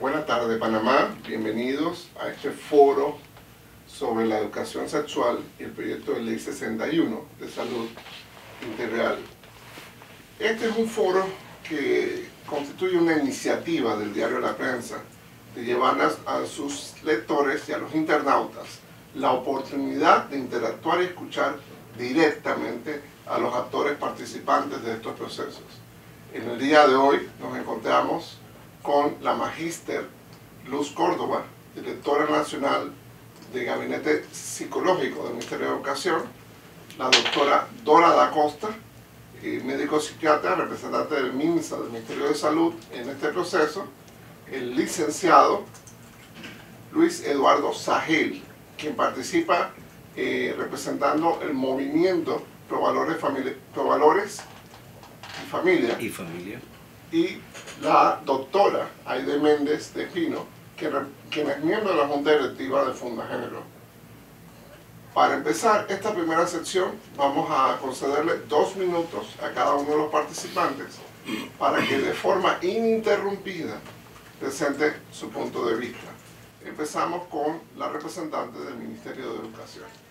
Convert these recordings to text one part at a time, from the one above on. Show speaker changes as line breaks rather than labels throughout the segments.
Buenas tardes Panamá, bienvenidos a este foro sobre la educación sexual y el proyecto de ley 61 de salud integral. Este es un foro que constituye una iniciativa del diario La Prensa de llevar a sus lectores y a los internautas la oportunidad de interactuar y escuchar directamente a los actores participantes de estos procesos. En el día de hoy nos encontramos con la magíster Luz Córdoba, directora nacional de Gabinete Psicológico del Ministerio de Educación, la doctora Dora da Costa, médico psiquiatra, representante del MINSA, del Ministerio de Salud, en este proceso, el licenciado Luis Eduardo Sahel, quien participa eh, representando el movimiento Pro Valores, Pro Valores y Familia.
Y Familia.
Y la doctora Aide Méndez de Pino, quien, es miembro de la Junta Directiva de Funda Género. Para empezar esta primera sección, vamos a concederle dos minutos a cada uno de los participantes para que de forma ininterrumpida presente su punto de vista. Empezamos con la representante del Ministerio de Educación.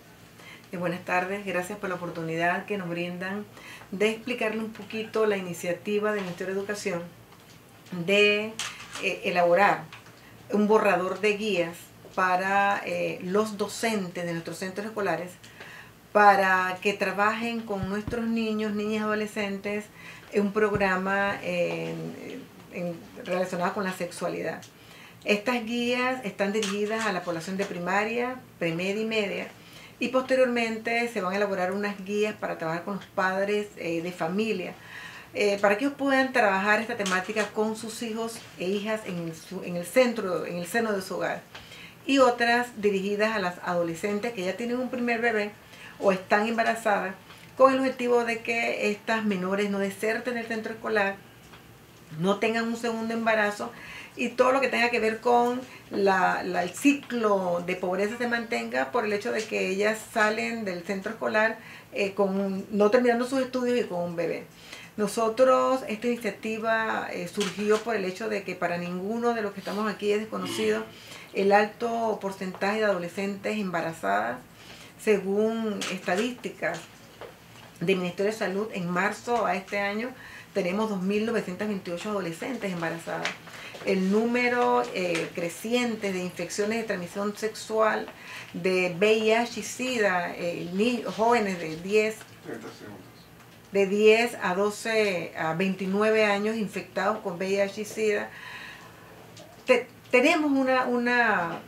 Buenas tardes, gracias por la oportunidad que nos brindan de explicarle un poquito la iniciativa del Ministerio de Educación de eh, elaborar un borrador de guías para eh, los docentes de nuestros centros escolares para que trabajen con nuestros niños, niñas y adolescentes en un programa relacionado con la sexualidad. Estas guías están dirigidas a la población de primaria, premedia y media y posteriormente se van a elaborar unas guías para trabajar con los padres eh, de familia eh, para que ellos puedan trabajar esta temática con sus hijos e hijas en en el centro, en el seno de su hogar. Y otras dirigidas a las adolescentes que ya tienen un primer bebé o están embarazadas con el objetivo de que estas menores no deserten el centro escolar, no tengan un segundo embarazo y todo lo que tenga que ver con la, el ciclo de pobreza se mantenga por el hecho de que ellas salen del centro escolar eh, con, no terminando sus estudios y con un bebé. Nosotros, esta iniciativa eh, surgió por el hecho de que para ninguno de los que estamos aquí es desconocido el alto porcentaje de adolescentes embarazadas, según estadísticas del Ministerio de Salud, en marzo a este año tenemos 2.928 adolescentes embarazadas. El número eh, creciente de infecciones de transmisión sexual, de VIH y SIDA, eh, jóvenes de 10, de 10 a 12 a 29 años infectados con VIH y SIDA. tenemos una, una,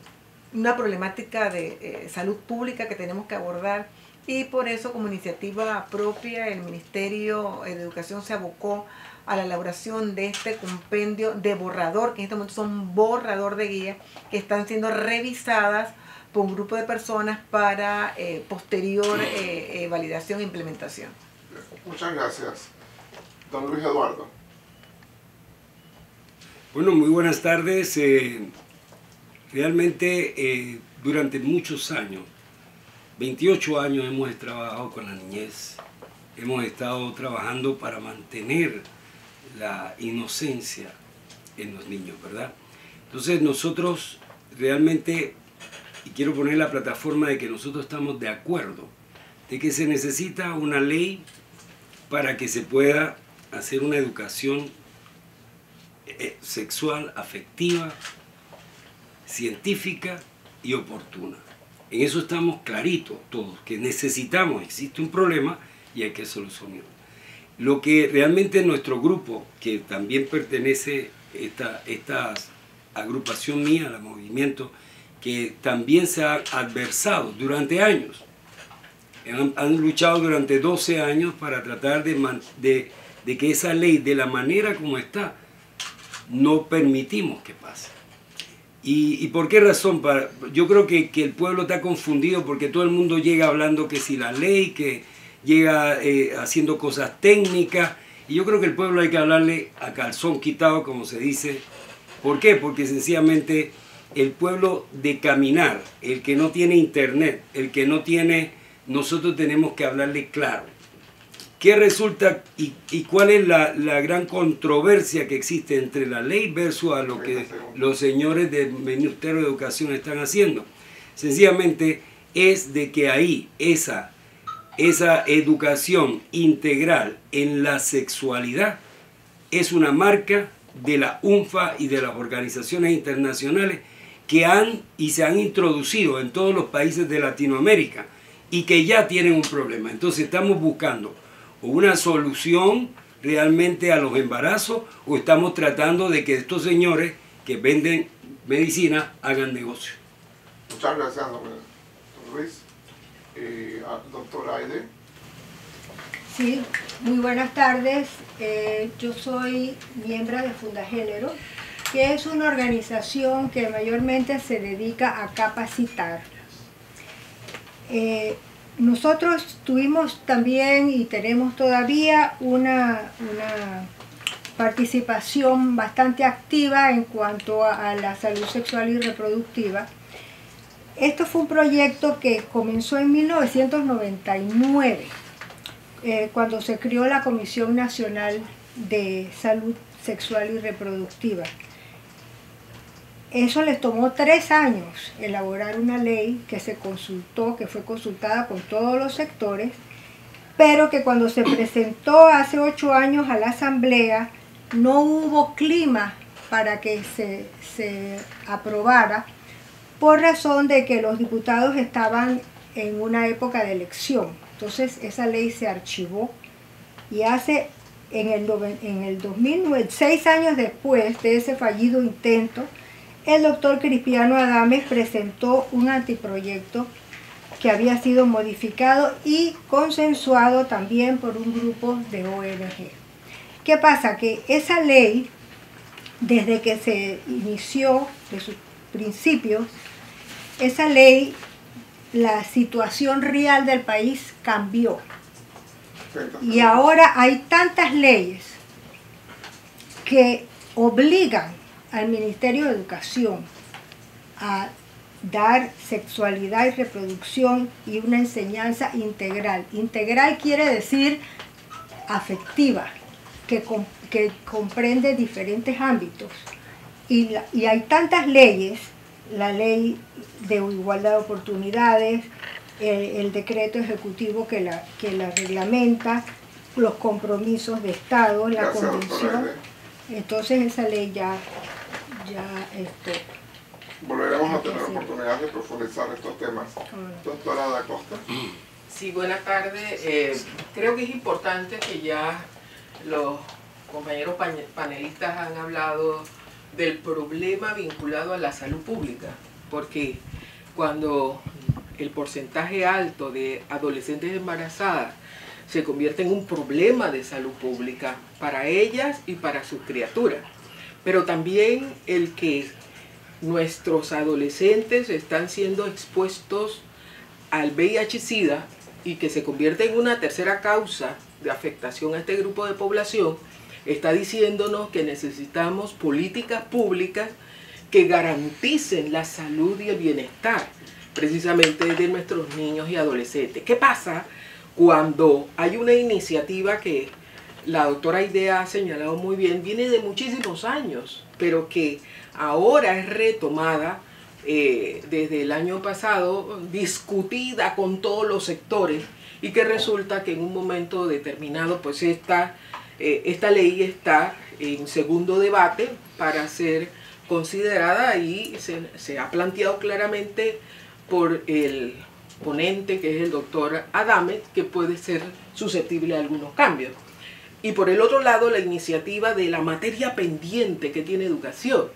una problemática de eh, salud pública que tenemos que abordar y por eso como iniciativa propia el Ministerio de Educación se abocó a la elaboración de este compendio de borrador, que en este momento son borrador de guía, que están siendo revisadas por un grupo de personas para eh, posterior eh, eh, validación e implementación.
Muchas gracias. Don Luis Eduardo.
Bueno, muy buenas tardes. realmente durante muchos años 28 años hemos trabajado con la niñez, hemos estado trabajando para mantener la inocencia en los niños, ¿verdad? Entonces nosotros realmente, y quiero poner la plataforma de que nosotros estamos de acuerdo, de que se necesita una ley para que se pueda hacer una educación eh, sexual, afectiva, científica y oportuna. En eso estamos claritos todos, que necesitamos, existe un problema y hay que solucionarlo. Lo que realmente nuestro grupo, que también pertenece esta, esta agrupación mía, el movimiento, que también se ha adversado durante años, han, luchado durante 12 años para tratar de, de, que esa ley, de la manera como está, no permitimos que pase. ¿Y, por qué razón? yo creo que, el pueblo está confundido porque todo el mundo llega hablando que si la ley, que llega eh, haciendo cosas técnicas. Y yo creo que el pueblo hay que hablarle a calzón quitado, como se dice. ¿Por qué? Porque sencillamente el pueblo de caminar, el que no tiene internet, el que no tiene, nosotros tenemos que hablarle claro. ¿qué resulta y, y cuál es la, la, gran controversia que existe entre la ley versus a lo que los señores del Ministerio de Educación están haciendo? Sencillamente es de que ahí esa, esa educación integral en la sexualidad es una marca de la UNFA y de las organizaciones internacionales que han y se han introducido en todos los países de Latinoamérica y que ya tienen un problema. Entonces estamos buscando una solución realmente a los embarazos o estamos tratando de que estos señores que venden medicina hagan negocio.
Muchas gracias, don Luis. Eh, doctor Aide.
Sí, muy buenas tardes. Eh, yo soy miembro de Fundagénero, que es una organización que mayormente se dedica a capacitar. Eh, nosotros tuvimos también y tenemos todavía una, participación bastante activa en cuanto a, la salud sexual y reproductiva. Esto fue un proyecto que comenzó en 1999, eh, cuando se creó la Comisión Nacional de Salud Sexual y Reproductiva. Eso les tomó tres años elaborar una ley que se consultó, que fue consultada con todos los sectores, pero que cuando se presentó hace ocho años a la Asamblea no hubo clima para que se, se aprobara por razón de que los diputados estaban en una época de elección. Entonces esa ley se archivó y hace en el, en el 2009, seis años después de ese fallido intento, el doctor Cristiano Adames presentó un antiproyecto que había sido modificado y consensuado también por un grupo de ONG. ¿Qué pasa? Que esa ley, desde que se inició, de sus principios, esa ley, la situación real del país cambió. Y ahora hay tantas leyes que obligan al Ministerio de Educación a dar sexualidad y reproducción y una enseñanza integral. Integral quiere decir afectiva, que, que comprende diferentes ámbitos. Y, y, hay tantas leyes, la ley de igualdad de oportunidades, el, decreto ejecutivo que la, que la reglamenta, los compromisos de Estado, la convención. Entonces esa ley ya ya este,
volveremos a tener oportunidad de profundizar estos temas. Doctora Da Costa.
Sí, buenas tardes. Eh, creo que es importante que ya los compañeros panelistas han hablado del problema vinculado a la salud pública, porque cuando el porcentaje alto de adolescentes embarazadas se convierte en un problema de salud pública para ellas y para sus criaturas. Pero también el que nuestros adolescentes están siendo expuestos al VIH-Sida y que se convierte en una tercera causa de afectación a este grupo de población, está diciéndonos que necesitamos políticas públicas que garanticen la salud y el bienestar precisamente de nuestros niños y adolescentes. ¿Qué pasa cuando hay una iniciativa que la doctora Idea ha señalado muy bien, viene de muchísimos años, pero que ahora es retomada eh, desde el año pasado, discutida con todos los sectores y que resulta que en un momento determinado, pues esta, eh, esta ley está en segundo debate para ser considerada y se, se ha planteado claramente por el ponente, que es el doctor Adame, que puede ser susceptible a algunos cambios. Y por el otro lado, la iniciativa de la materia pendiente que tiene educación,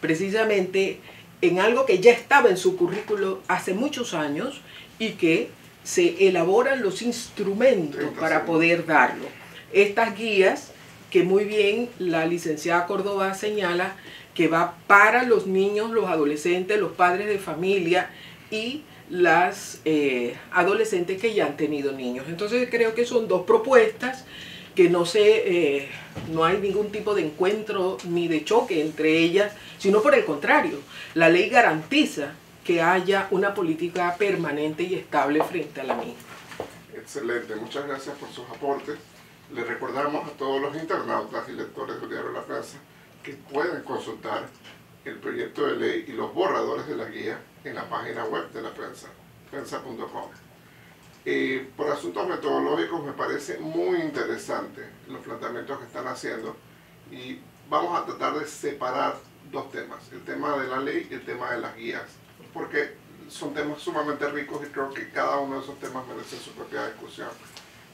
precisamente en algo que ya estaba en su currículo hace muchos años y que se elaboran los instrumentos para poder darlo. Estas guías que muy bien la licenciada Córdoba señala que va para los niños, los adolescentes, los padres de familia y las eh, adolescentes que ya han tenido niños. Entonces creo que son dos propuestas que no, se, eh, no hay ningún tipo de encuentro ni de choque entre ellas, sino por el contrario, la ley garantiza que haya una política permanente y estable frente a la misma.
Excelente, muchas gracias por sus aportes. Le recordamos a todos los internautas y lectores del diario La Prensa que pueden consultar el proyecto de ley y los borradores de la guía en la página web de la prensa, prensa.com. Eh, por asuntos metodológicos me parece muy interesante los planteamientos que están haciendo y vamos a tratar de separar dos temas, el tema de la ley y el tema de las guías, porque son temas sumamente ricos y creo que cada uno de esos temas merece su propia discusión.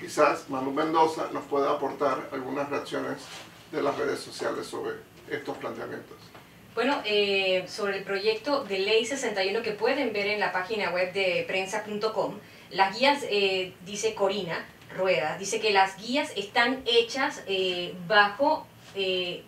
Quizás Manu Mendoza nos pueda aportar algunas reacciones de las redes sociales sobre estos planteamientos.
Bueno, eh, sobre el proyecto de ley 61 que pueden ver en la página web de prensa.com, las guías, eh, dice Corina Rueda, dice que las guías están hechas eh, bajo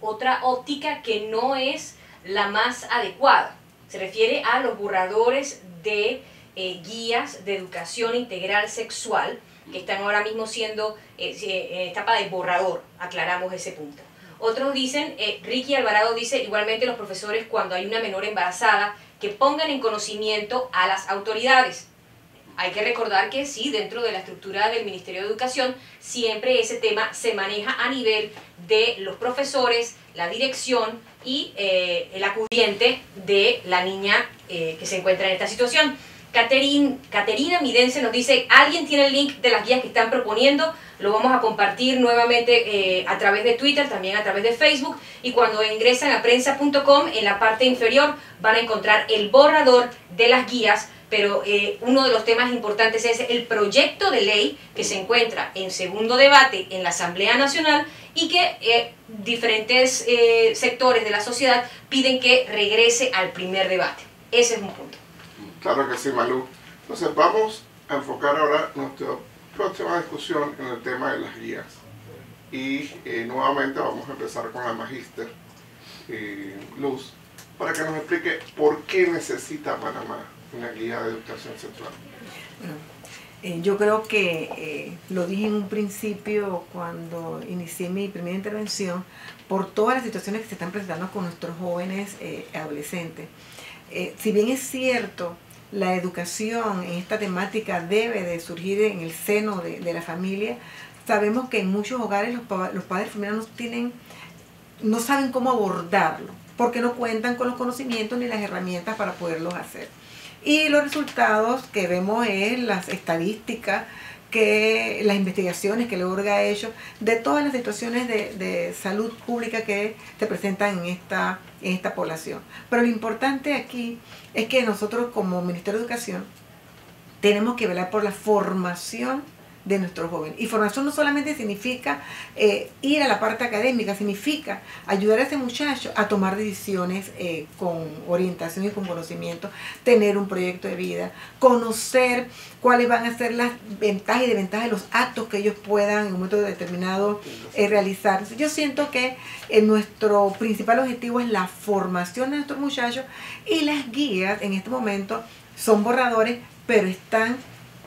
otra óptica que no es la más adecuada. Se refiere a los borradores de guías de educación integral sexual que están ahora mismo siendo en etapa de borrador, aclaramos ese punto. Otros dicen, eh, Ricky Alvarado dice, igualmente los profesores cuando hay una menor embarazada, que pongan en conocimiento a las autoridades. Hay que recordar que sí, dentro de la estructura del Ministerio de Educación, siempre ese tema se maneja a nivel de los profesores, la dirección y eh, el acudiente de la niña eh, que se encuentra en esta situación. Caterina Midense nos dice, ¿alguien tiene el link de las guías que están proponiendo? Lo vamos a compartir nuevamente eh, a través de Twitter, también a través de Facebook. Y cuando ingresan a prensa.com, en la parte inferior van a encontrar el borrador de las guías. Pero eh, uno de los temas importantes es el proyecto de ley que se encuentra en segundo debate en la Asamblea Nacional y que eh, diferentes sectores de la sociedad piden que regrese al primer debate. Ese es un punto.
Claro que sí, Malú. Entonces vamos a enfocar ahora nuestra próxima discusión en el tema de las guías. Y eh, nuevamente vamos a empezar con la magíster eh, Luz para que nos explique por qué necesita Panamá una guía de educación sexual.
Eh, yo creo que lo dije en un principio cuando inicié mi primera intervención, por todas las situaciones que se están presentando con nuestros jóvenes adolescentes. si bien es cierto la educación en esta temática debe de surgir en el seno de, la familia. Sabemos que en muchos hogares los, padres no tienen, no saben cómo abordarlo, porque no cuentan con los conocimientos ni las herramientas para poderlos hacer. Y los resultados que vemos es las estadísticas, que las investigaciones que le otorga ellos, de todas las situaciones de, de, salud pública que se presentan en esta, en esta población. Pero lo importante aquí es que nosotros como Ministerio de Educación tenemos que velar por la formación de nuestros jóvenes. Y formación no solamente significa eh, ir a la parte académica, significa ayudar a ese muchacho a tomar decisiones eh, con orientación y con conocimiento, tener un proyecto de vida, conocer cuáles van a ser las ventajas y desventajas de los actos que ellos puedan en un momento determinado eh, realizar. Yo siento que nuestro principal objetivo es la formación de nuestros muchachos y las guías en este momento son borradores, pero están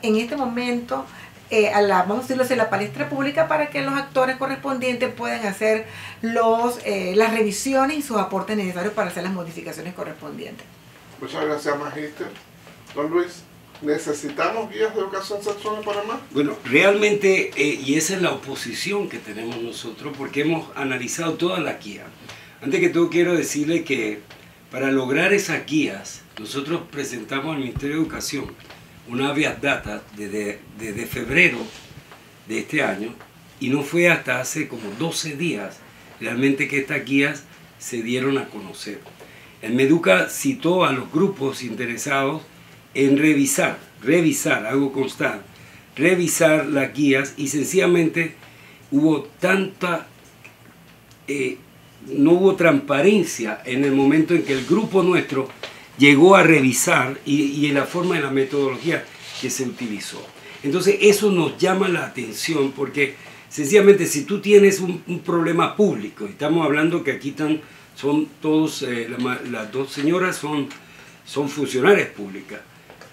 en este momento eh, a la, vamos a decirlo así, la palestra pública para que los actores correspondientes puedan hacer los, eh, las revisiones y sus aportes necesarios para hacer las modificaciones correspondientes.
Muchas gracias, Magister. Don Luis, ¿necesitamos guías de educación sexual en Panamá?
Bueno, realmente, eh, y esa es la oposición que tenemos nosotros, porque hemos analizado toda la guía. Antes que todo, quiero decirle que para lograr esas guías, nosotros presentamos al Ministerio de Educación una habeas data desde, desde febrero de este año y no fue hasta hace como 12 días realmente que estas guías se dieron a conocer. El Meduca citó a los grupos interesados en revisar, revisar, algo constante, revisar las guías y sencillamente hubo tanta, eh, no hubo transparencia en el momento en que el grupo nuestro llegó a revisar y, en la forma de la metodología que se utilizó. Entonces eso nos llama la atención porque sencillamente si tú tienes un, problema público, estamos hablando que aquí están, son todos, eh, las dos señoras son, son funcionarias públicas,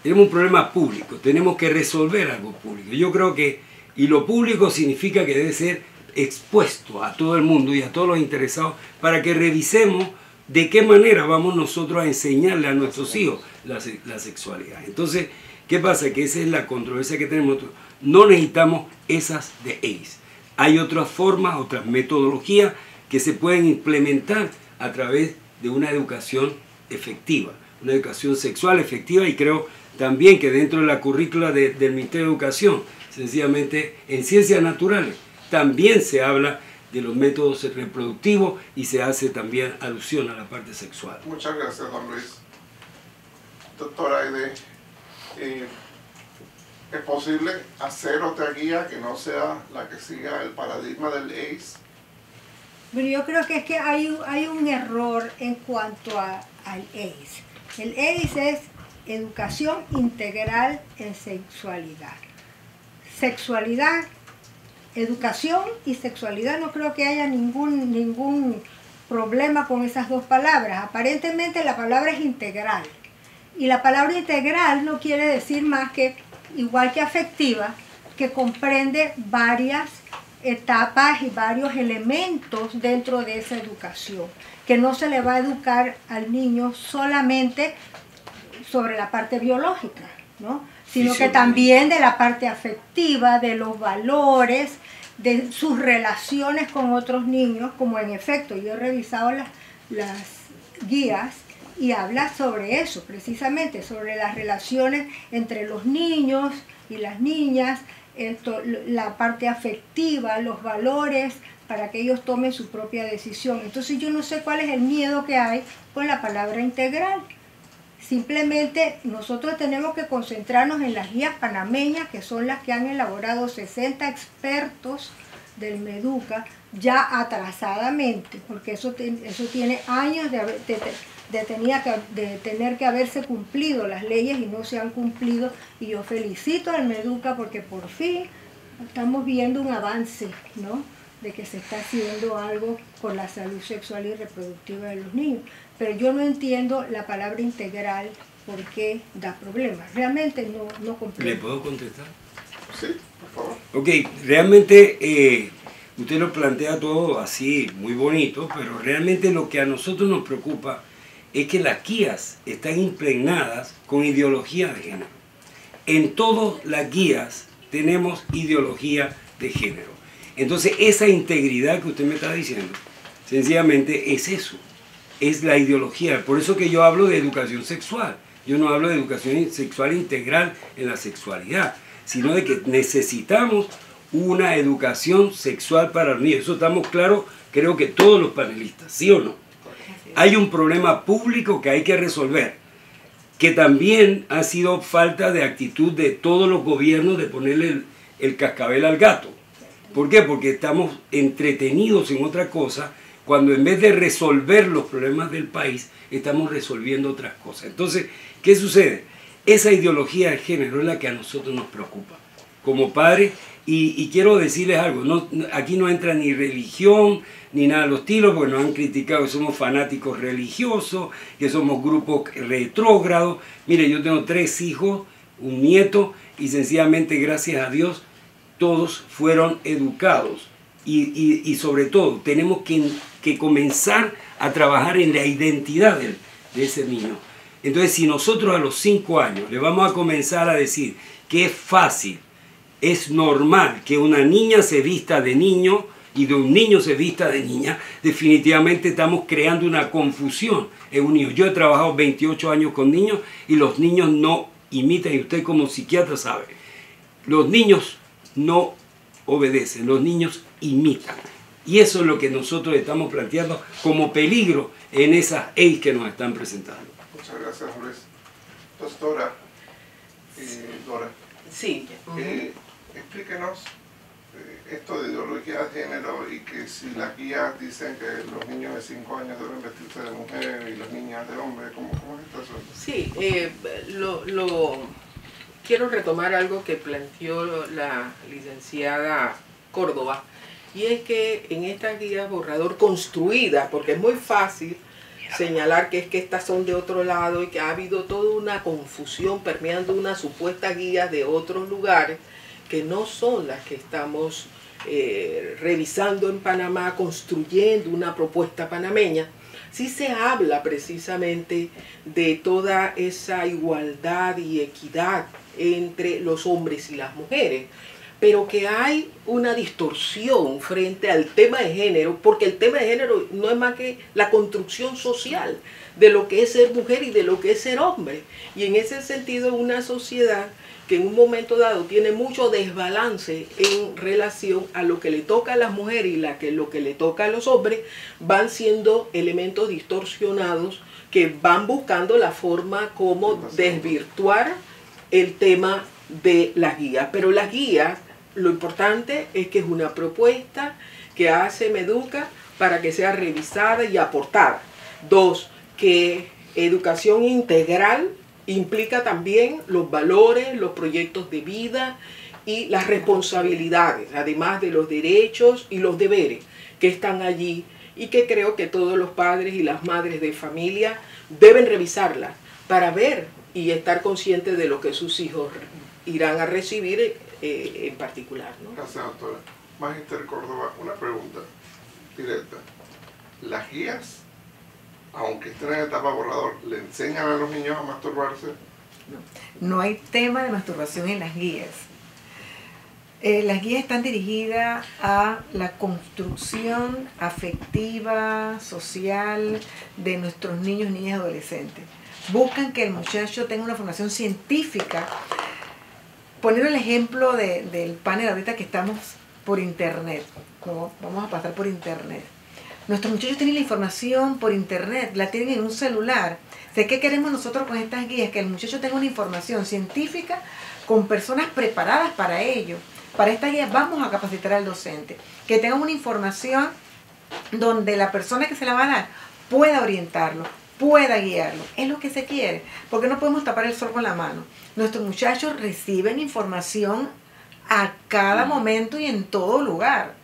tenemos un problema público, tenemos que resolver algo público. Yo creo que, y lo público significa que debe ser expuesto a todo el mundo y a todos los interesados para que revisemos ¿de qué manera vamos nosotros a enseñarle a nuestros hijos la, sexualidad? Entonces, ¿qué pasa? Que esa es la controversia que tenemos. No necesitamos esas de ACE. hay otras formas, otras metodologías que se pueden implementar a través de una educación efectiva, una educación sexual efectiva y creo también que dentro de la currícula del Ministerio de Educación, sencillamente en ciencias naturales, también se habla de los métodos reproductivos y se hace también alusión a la parte sexual.
Muchas gracias, don Luis. Doctora Aide, eh, ¿es posible hacer otra guía que no sea la que siga el paradigma del ACE?
Bueno, yo creo que es que hay, hay un error en cuanto a, al ACE. El ACE es educación integral en sexualidad. Sexualidad educación y sexualidad no creo que haya ningún, ningún problema con esas dos palabras. Aparentemente la palabra es integral. Y la palabra integral no quiere decir más que, igual que afectiva, que comprende varias etapas y varios elementos dentro de esa educación. Que no se le va a educar al niño solamente sobre la parte biológica, ¿no? Sino que también de la parte afectiva, de los valores, de sus relaciones con otros niños, como en efecto yo he revisado las, las guías y habla sobre eso, precisamente, sobre las relaciones entre los niños y las niñas, esto, la parte afectiva, los valores, para que ellos tomen su propia decisión. Entonces yo no sé cuál es el miedo que hay con la palabra integral. Simplemente nosotros tenemos que concentrarnos en las guías panameñas, que son las que han elaborado 60 expertos del Meduca, ya atrasadamente, porque eso, eso tiene años de, que, tener que haberse cumplido las leyes y no se han cumplido. Y yo felicito al Meduca porque por fin estamos viendo un avance, ¿no? de que se está haciendo algo por la salud sexual y reproductiva de los niños. Pero yo no entiendo la palabra integral por qué da problemas. Realmente no, no comprendo.
¿Le puedo contestar?
Sí, por favor.
Ok, realmente eh, usted lo plantea todo así, muy bonito, pero realmente lo que a nosotros nos preocupa es que las guías están impregnadas con ideología de género. En todas las guías tenemos ideología de género. Entonces, esa integridad que usted me está diciendo, sencillamente es eso, es la ideología. Por eso que yo hablo de educación sexual. Yo no hablo de educación sexual integral en la sexualidad, sino de que necesitamos una educación sexual para los niños. Eso estamos claros, creo que todos los panelistas, ¿sí o no? Hay un problema público que hay que resolver, que también ha sido falta de actitud de todos los gobiernos de ponerle el, el cascabel al gato. ¿Por qué? Porque estamos entretenidos en otra cosa cuando en vez de resolver los problemas del país, estamos resolviendo otras cosas. Entonces, ¿qué sucede? Esa ideología de género es la que a nosotros nos preocupa como padres. Y, quiero decirles algo, aquí no entra ni religión ni nada de los tiros, porque nos han criticado que somos fanáticos religiosos, que somos grupos retrógrados. Mire, yo tengo tres hijos, un nieto, y sencillamente gracias a Dios todos fueron educados y, sobre todo tenemos que, comenzar a trabajar en la identidad de, ese niño. Entonces, si nosotros a los cinco años le vamos a comenzar a decir que es fácil, es normal que una niña se vista de niño y de un niño se vista de niña, definitivamente estamos creando una confusión en un niño. Yo he trabajado 28 años con niños y los niños no imitan, y usted como psiquiatra sabe, los niños no obedecen, los niños imitan. Y eso es lo que nosotros estamos planteando como peligro en esas EIS que nos están presentando.
Muchas gracias, Luis. Doctora, eh, Dora.
Sí.
Eh, explíquenos eh, esto de ideología de género y que si las guías dicen que los niños de 5 años deben vestirse de mujer y las niñas de hombre, ¿cómo, cómo es esto?
Sí, lo, lo quiero retomar algo que planteó la licenciada Córdoba, y es que en estas guías borrador construidas, porque es muy fácil señalar que es que estas son de otro lado y que ha habido toda una confusión permeando una supuesta guía de otros lugares que no son las que estamos eh, revisando en Panamá, construyendo una propuesta panameña, sí se habla precisamente de toda esa igualdad y equidad entre los hombres y las mujeres. pero que hay una distorsión frente al tema de género, porque el tema de género no es más que la construcción social de lo que es ser mujer y de lo que es ser hombre. Y en ese sentido, una sociedad que en un momento dado tiene mucho desbalance en relación a lo que le toca a las mujeres y la que, lo que le toca a los hombres, van siendo elementos distorsionados que van buscando la forma como desvirtuar el tema de las guías. Pero las guías, lo importante es que es una propuesta que hace Meduca para que sea revisada y aportada. Dos, que educación integral implica también los valores, los proyectos de vida y las responsabilidades, además de los derechos y los deberes que están allí y que creo que todos los padres y las madres de familia deben revisarlas para ver y estar conscientes de lo que sus hijos irán a recibir eh, en particular.
Gracias, doctora. Magister Córdoba, una pregunta directa. ¿Las guías aunque estén en etapa borrador, le enseñan a los niños a masturbarse?
No, no hay tema de masturbación en las guías. Eh, las guías están dirigidas a la construcción afectiva, social de nuestros niños, niñas y adolescentes. Buscan que el muchacho tenga una formación científica. Poniendo el ejemplo del panel ahorita que estamos por internet, vamos a pasar por internet Nuestros muchachos tienen la información por internet, la tienen en un celular. ¿De qué queremos nosotros con estas guías? Que el muchacho tenga una información científica con personas preparadas para ello. Para estas guías vamos a capacitar al docente. Que tenga una información donde la persona que se la va a dar pueda orientarlo, pueda guiarlo. Es lo que se quiere. Porque no podemos tapar el sol con la mano. Nuestros muchachos reciben información a cada mm. momento y en todo lugar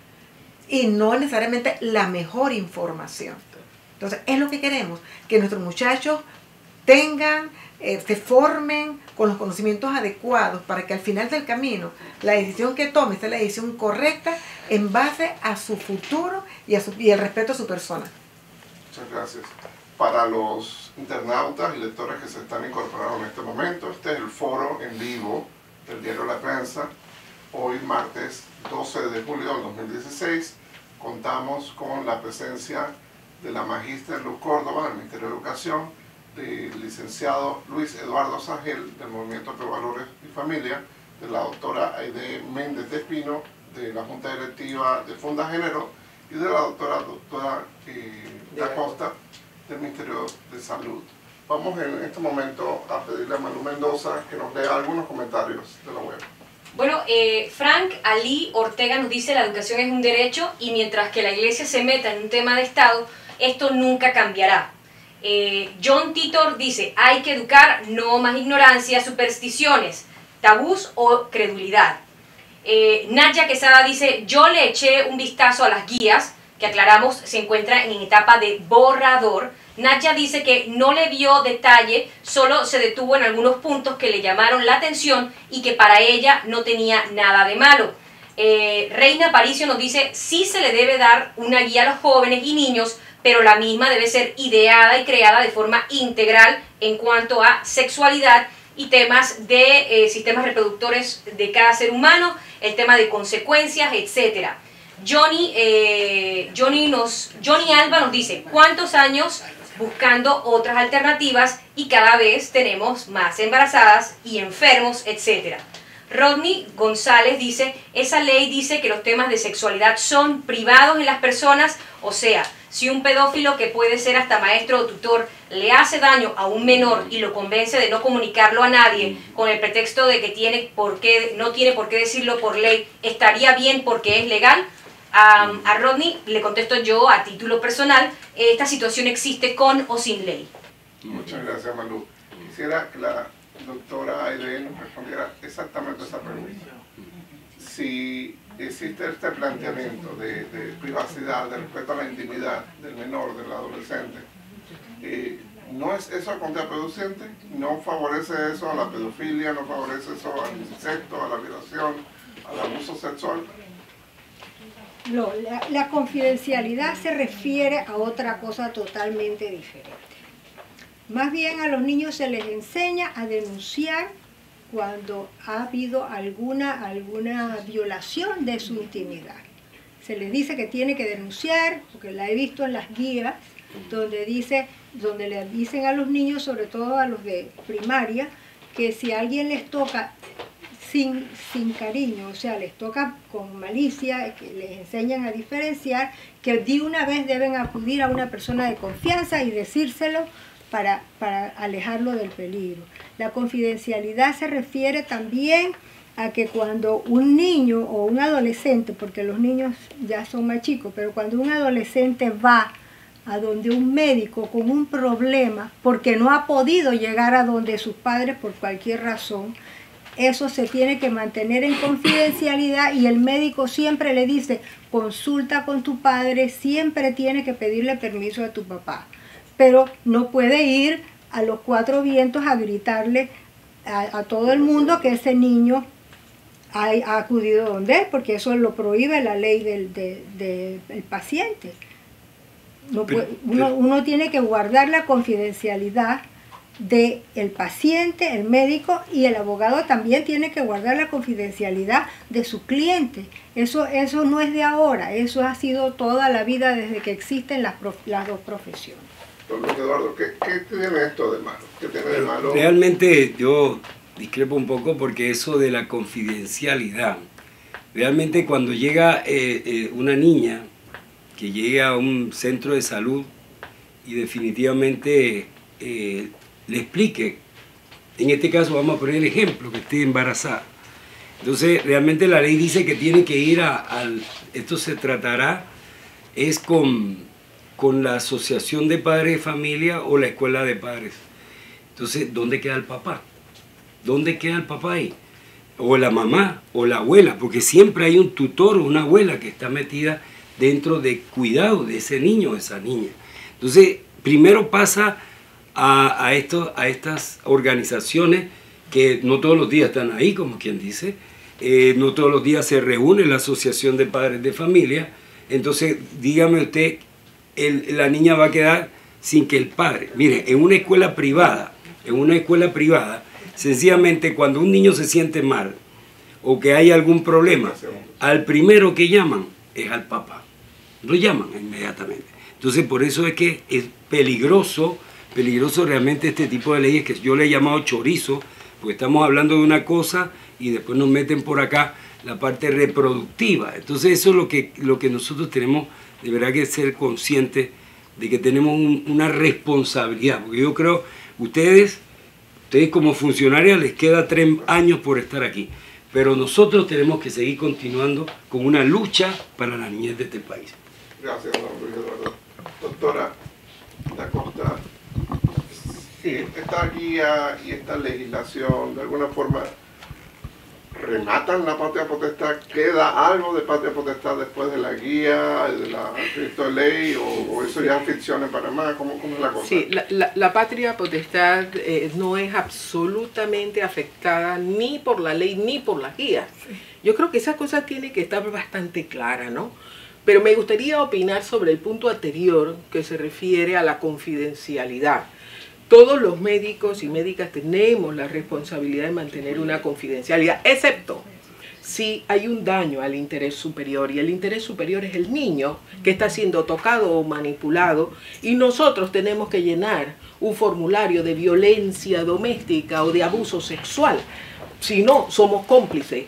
y no necesariamente la mejor información. Entonces, es lo que queremos, que nuestros muchachos tengan, eh, se formen con los conocimientos adecuados para que al final del camino la decisión que tome sea la decisión correcta en base a su futuro y, a su, y el respeto a su persona.
Muchas gracias. Para los internautas y lectores que se están incorporando en este momento, este es el foro en vivo del diario La Prensa Hoy, martes 12 de julio del 2016, contamos con la presencia de la magíster Luz Córdoba del Ministerio de Educación, del licenciado Luis Eduardo Sagel del Movimiento de Valores y Familia, de la doctora Aide Méndez de Espino de la Junta Directiva de Funda Género y de la doctora, doctora eh, Da Costa del Ministerio de Salud. Vamos en este momento a pedirle a Manu Mendoza que nos lea algunos comentarios de la web.
Bueno, eh, Frank Ali Ortega nos dice la educación es un derecho y mientras que la iglesia se meta en un tema de Estado, esto nunca cambiará. Eh, John Titor dice, hay que educar, no más ignorancia, supersticiones, tabús o credulidad. Eh, Nadia Quesada dice, yo le eché un vistazo a las guías, que aclaramos se encuentran en etapa de borrador, Nacha dice que no le dio detalle, solo se detuvo en algunos puntos que le llamaron la atención y que para ella no tenía nada de malo. Eh, Reina Paricio nos dice, sí se le debe dar una guía a los jóvenes y niños, pero la misma debe ser ideada y creada de forma integral en cuanto a sexualidad y temas de eh, sistemas reproductores de cada ser humano, el tema de consecuencias, etc. Johnny, eh, Johnny, nos, Johnny Alba nos dice, ¿cuántos años buscando otras alternativas y cada vez tenemos más embarazadas y enfermos, etc. Rodney González dice, esa ley dice que los temas de sexualidad son privados en las personas, o sea, si un pedófilo que puede ser hasta maestro o tutor le hace daño a un menor y lo convence de no comunicarlo a nadie con el pretexto de que tiene por qué, no tiene por qué decirlo por ley, estaría bien porque es legal, a, Rodney le contesto yo a título personal, esta situación existe con o sin ley.
Muchas gracias, Malú. Quisiera que la doctora Aide nos respondiera exactamente esa pregunta. Si existe este planteamiento de, privacidad, de respeto a la intimidad del menor, del adolescente, eh, ¿no es eso contraproducente? ¿No favorece eso a la pedofilia? ¿No favorece eso al insecto, a la violación, al abuso sexual?
No, la, confidencialidad se refiere a otra cosa totalmente diferente. Más bien a los niños se les enseña a denunciar cuando ha habido alguna, alguna violación de su intimidad. Se les dice que tiene que denunciar, porque la he visto en las guías, donde dice, donde le dicen a los niños, sobre todo a los de primaria, que si alguien les toca sin, cariño, o sea, les toca con malicia, que les enseñan a diferenciar, que de una vez deben acudir a una persona de confianza y decírselo para, para alejarlo del peligro. La confidencialidad se refiere también a que cuando un niño o un adolescente, porque los niños ya son más chicos, pero cuando un adolescente va a donde un médico con un problema, porque no ha podido llegar a donde sus padres por cualquier razón, eso se tiene que mantener en confidencialidad y el médico siempre le dice, consulta con tu padre, siempre tiene que pedirle permiso a tu papá, pero no puede ir a los cuatro vientos a gritarle a, todo el mundo que ese niño ha, acudido donde él, porque eso lo prohíbe la ley del, del paciente. uno, uno tiene que guardar la confidencialidad del el paciente, el médico y el abogado también tiene que guardar la confidencialidad de su cliente. Eso, eso no es de ahora, eso ha sido toda la vida desde que existen las, las dos profesiones.
Eduardo, ¿qué, tiene esto de malo? ¿Qué tiene de malo?
Realmente yo discrepo un poco porque eso de la confidencialidad, realmente cuando llega eh, eh, una niña que llega a un centro de salud y definitivamente eh, le explique, en este caso vamos a poner el ejemplo, que esté embarazada. Entonces, realmente la ley dice que tiene que ir al, esto se tratará, es con, con la asociación de padres de familia o la escuela de padres. Entonces, ¿dónde queda el papá? ¿Dónde queda el papá ahí? O la mamá o la abuela, porque siempre hay un tutor o una abuela que está metida dentro de cuidado de ese niño o esa niña. Entonces, primero pasa a, esto, a estas organizaciones que no todos los días están ahí, como quien dice, eh, no todos los días se reúne la Asociación de Padres de Familia, entonces dígame usted, la niña va a quedar sin que el padre, mire, en una escuela privada, en una escuela privada, sencillamente cuando un niño se siente mal o que hay algún problema, al primero que llaman es al papá, lo llaman inmediatamente. Entonces por eso es que es peligroso peligroso realmente este tipo de leyes que yo le he llamado chorizo, porque estamos hablando de una cosa y después nos meten por acá la parte reproductiva. Entonces eso es lo que, lo que nosotros tenemos de verdad que ser conscientes de que tenemos una responsabilidad, porque yo creo, ustedes, ustedes como funcionarios les queda tres años por estar aquí, pero nosotros tenemos que seguir continuando con una lucha para la niñez de este país.
Gracias, don Luis Eduardo. Doctora Da Costa, esta guía y esta legislación de alguna forma rematan la patria potestad, queda algo de patria potestad después de la guía, de la de ley, o, eso ya es ficción en Panamá, ¿cómo, cómo es la cosa?
Sí, la, patria potestad eh, no es absolutamente afectada ni por la ley ni por la guía. Yo creo que esa cosa tiene que estar bastante clara, ¿no? Pero me gustaría opinar sobre el punto anterior que se refiere a la confidencialidad todos los médicos y médicas tenemos la responsabilidad de mantener una confidencialidad, excepto si hay un daño al interés superior y el interés superior es el niño que está siendo tocado o manipulado y nosotros tenemos que llenar un formulario de violencia doméstica o de abuso sexual. Si no, somos cómplices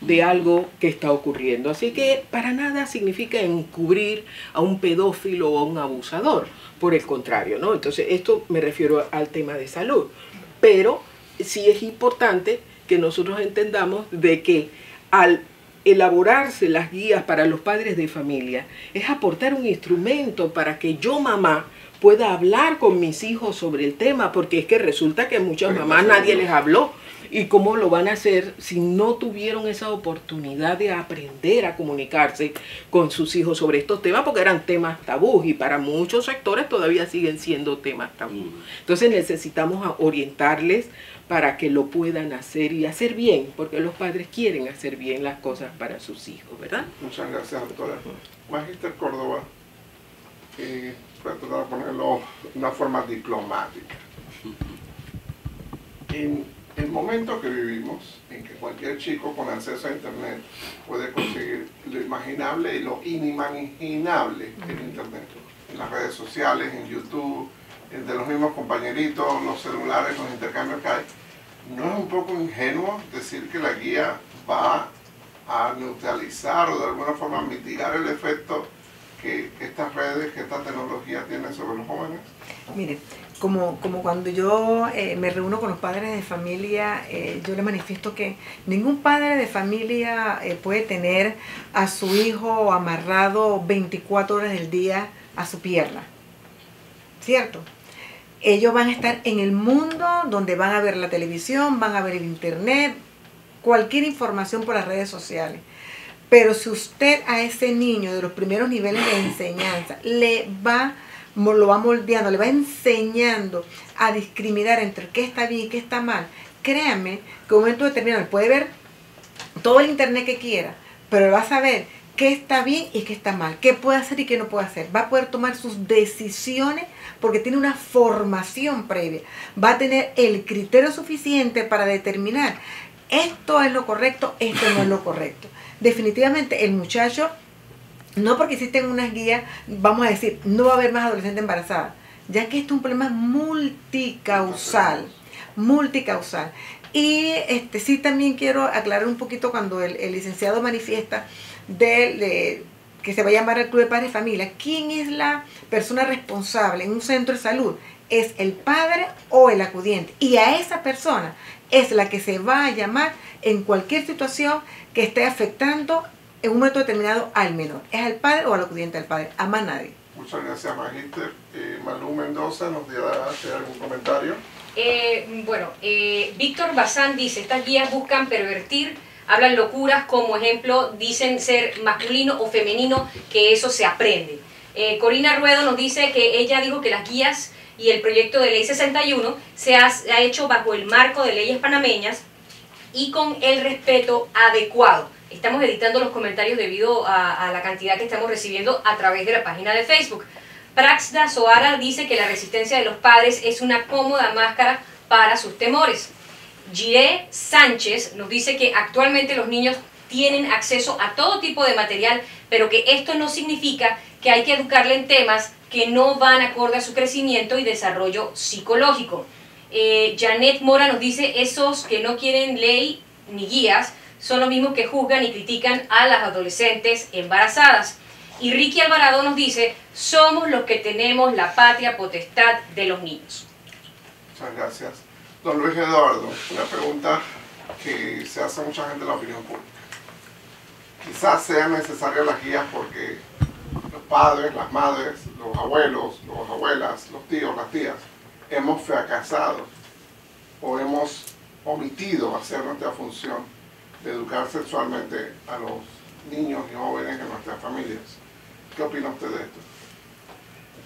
de algo que está ocurriendo. Así que para nada significa encubrir a un pedófilo o a un abusador por el contrario, ¿no? Entonces, esto me refiero al tema de salud. Pero sí es importante que nosotros entendamos de que al elaborarse las guías para los padres de familia, es aportar un instrumento para que yo, mamá, pueda hablar con mis hijos sobre el tema, porque es que resulta que muchas mamás nadie les habló ¿Y cómo lo van a hacer si no tuvieron esa oportunidad de aprender a comunicarse con sus hijos sobre estos temas? Porque eran temas tabús y para muchos sectores todavía siguen siendo temas tabús. Entonces necesitamos orientarles para que lo puedan hacer y hacer bien, porque los padres quieren hacer bien las cosas para sus hijos, ¿verdad?
Muchas gracias, doctora. Magister Córdoba, eh, para tratar de ponerlo de una forma diplomática. En el momento que vivimos, en que cualquier chico con acceso a Internet puede conseguir lo imaginable y lo inimaginable en Internet, en las redes sociales, en YouTube, de los mismos compañeritos, los celulares, los intercambios que hay, ¿no es un poco ingenuo decir que la guía va a neutralizar o de alguna forma mitigar el efecto que, estas redes, que esta tecnología tiene sobre los jóvenes?
Mire, como, como cuando yo eh, me reúno con los padres de familia, eh, yo le manifiesto que ningún padre de familia eh, puede tener a su hijo amarrado 24 horas del día a su pierna. ¿Cierto? Ellos van a estar en el mundo donde van a ver la televisión, van a ver el internet, cualquier información por las redes sociales. Pero si usted a ese niño de los primeros niveles de enseñanza le va, lo va moldeando, le va enseñando a discriminar entre qué está bien y qué está mal, créame que un momento determinado puede ver todo el internet que quiera, pero va a saber qué está bien y qué está mal, qué puede hacer y qué no puede hacer. Va a poder tomar sus decisiones porque tiene una formación previa. Va a tener el criterio suficiente para determinar esto es lo correcto, esto no es lo correcto. Definitivamente el muchacho, no porque existen unas guías, vamos a decir, no va a haber más adolescentes embarazadas, ya que esto es un problema multicausal, multicausal. Y este, sí también quiero aclarar un poquito cuando el, licenciado manifiesta de, que se va a llamar el Club de Padres y Familia. ¿Quién es la persona responsable en un centro de salud? ¿Es el padre o el acudiente? Y a esa persona es la que se va a llamar en cualquier situación que esté afectando en un momento determinado al menor. ¿Es al padre o al acudiente al padre? A más nadie.
Muchas gracias, Magister. Eh, Manu Mendoza nos dirá hacer algún comentario.
Eh, bueno, eh, Víctor Bazán dice, estas guías buscan pervertir hablan locuras como ejemplo, dicen ser masculino o femenino, que eso se aprende. Eh, Corina Ruedo nos dice que ella dijo que las guías y el proyecto de ley 61 se ha, hecho bajo el marco de leyes panameñas y con el respeto adecuado. Estamos editando los comentarios debido a, la cantidad que estamos recibiendo a través de la página de Facebook. Praxda Soara dice que la resistencia de los padres es una cómoda máscara para sus temores. Giré Sánchez nos dice que actualmente los niños tienen acceso a todo tipo de material, pero que esto no significa que hay que educarle en temas que no van acorde a su crecimiento y desarrollo psicológico. Eh, Janet Mora nos dice, esos que no quieren ley ni guías son los mismos que juzgan y critican a las adolescentes embarazadas. Y Ricky Alvarado nos dice, somos los que tenemos la patria potestad de los niños.
Muchas gracias. Don Luis Eduardo, una pregunta que se hace mucha gente en la opinión pública. Quizás sean necesarias las guías porque los padres, las madres, los abuelos, las abuelas, los tíos, las tías, hemos fracasado o hemos omitido hacer nuestra función de educar sexualmente a los niños y jóvenes en nuestras familias. ¿Qué opina usted de esto?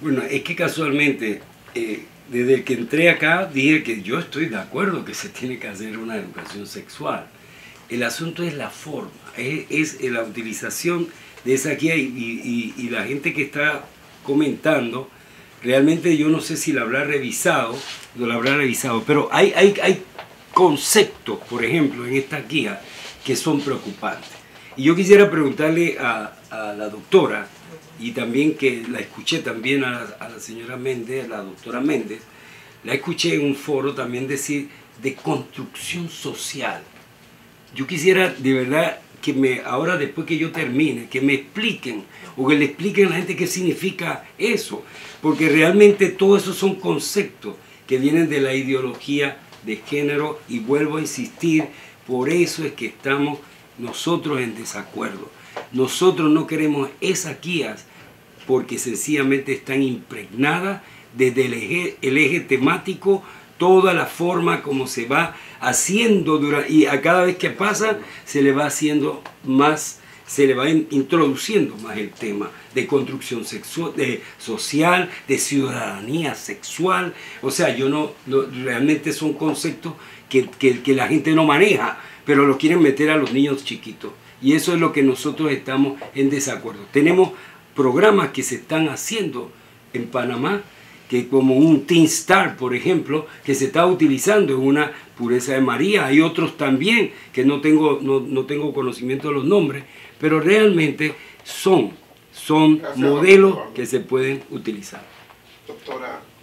Bueno, es que casualmente eh, desde que entré acá dije que yo estoy de acuerdo que se tiene que hacer una educación sexual. El asunto es la forma, es, la utilización de esa guía y, la gente que está comentando, realmente yo no sé si la habrá revisado, no la habrá revisado, pero hay, hay, hay conceptos, por ejemplo, en esta guía que son preocupantes. Y yo quisiera preguntarle a, a la doctora, y también que la escuché también a, la señora Méndez, a la doctora Méndez, la escuché en un foro también decir de construcción social. Yo quisiera de verdad que me, ahora después que yo termine, que me expliquen o que le expliquen a la gente qué significa eso, porque realmente todos esos son conceptos que vienen de la ideología de género y vuelvo a insistir, por eso es que estamos nosotros en desacuerdo. Nosotros no queremos esas guías porque sencillamente están impregnadas desde el eje, temático, toda la forma como se va haciendo y a cada vez que pasa se le va haciendo más, se le va introduciendo más el tema de construcción sexual, de social, de ciudadanía sexual. O sea, yo no, realmente son conceptos que, que la gente no maneja, pero lo quieren meter a los niños chiquitos. Y eso es lo que nosotros estamos en desacuerdo. Tenemos programas que se están haciendo en Panamá que como un Teen Star, por ejemplo, que se está utilizando en una pureza de María. Hay otros también que no tengo, no, no tengo conocimiento de los nombres, pero realmente son, son
Gracias,
modelos
doctor.
que se pueden utilizar.
Doctora,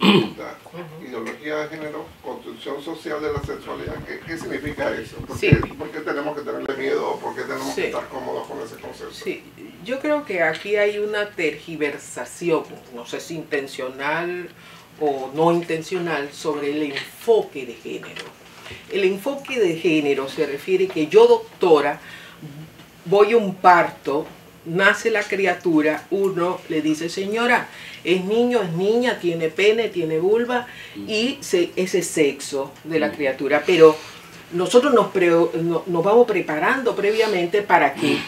ideología de género, construcción social de la sexualidad, ¿qué, qué significa eso? ¿Por,
Sí.
qué, por qué tenemos que tenerle miedo por qué tenemos
Sí.
que estar cómodos con ese concepto?
Sí, yo creo que aquí hay una tergiversación, no sé si intencional o no intencional, sobre el enfoque de género. El enfoque de género se refiere que yo, doctora, voy a un parto, nace la criatura, uno le dice, señora, es niño, es niña, tiene pene, tiene vulva y se- ese sexo de la criatura. Pero nosotros nos, pre- no- nos vamos preparando previamente para que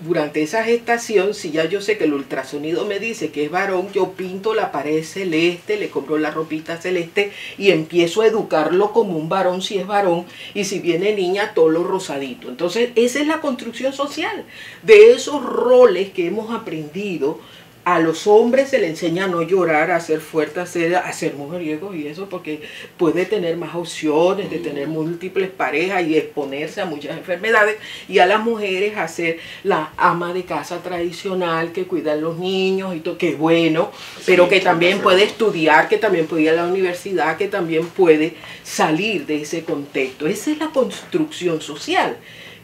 durante esa gestación, si ya yo sé que el ultrasonido me dice que es varón, yo pinto la pared celeste, le compro la ropita celeste y empiezo a educarlo como un varón si es varón y si viene niña, todo lo rosadito. Entonces, esa es la construcción social de esos roles que hemos aprendido. A los hombres se le enseña a no llorar, a ser fuerte, a ser, a ser mujeriego y eso porque puede tener más opciones de tener múltiples parejas y exponerse a muchas enfermedades. Y a las mujeres a ser la ama de casa tradicional que cuida a los niños y todo, que es bueno, pero que también puede estudiar, que también puede ir a la universidad, que también puede salir de ese contexto. Esa es la construcción social.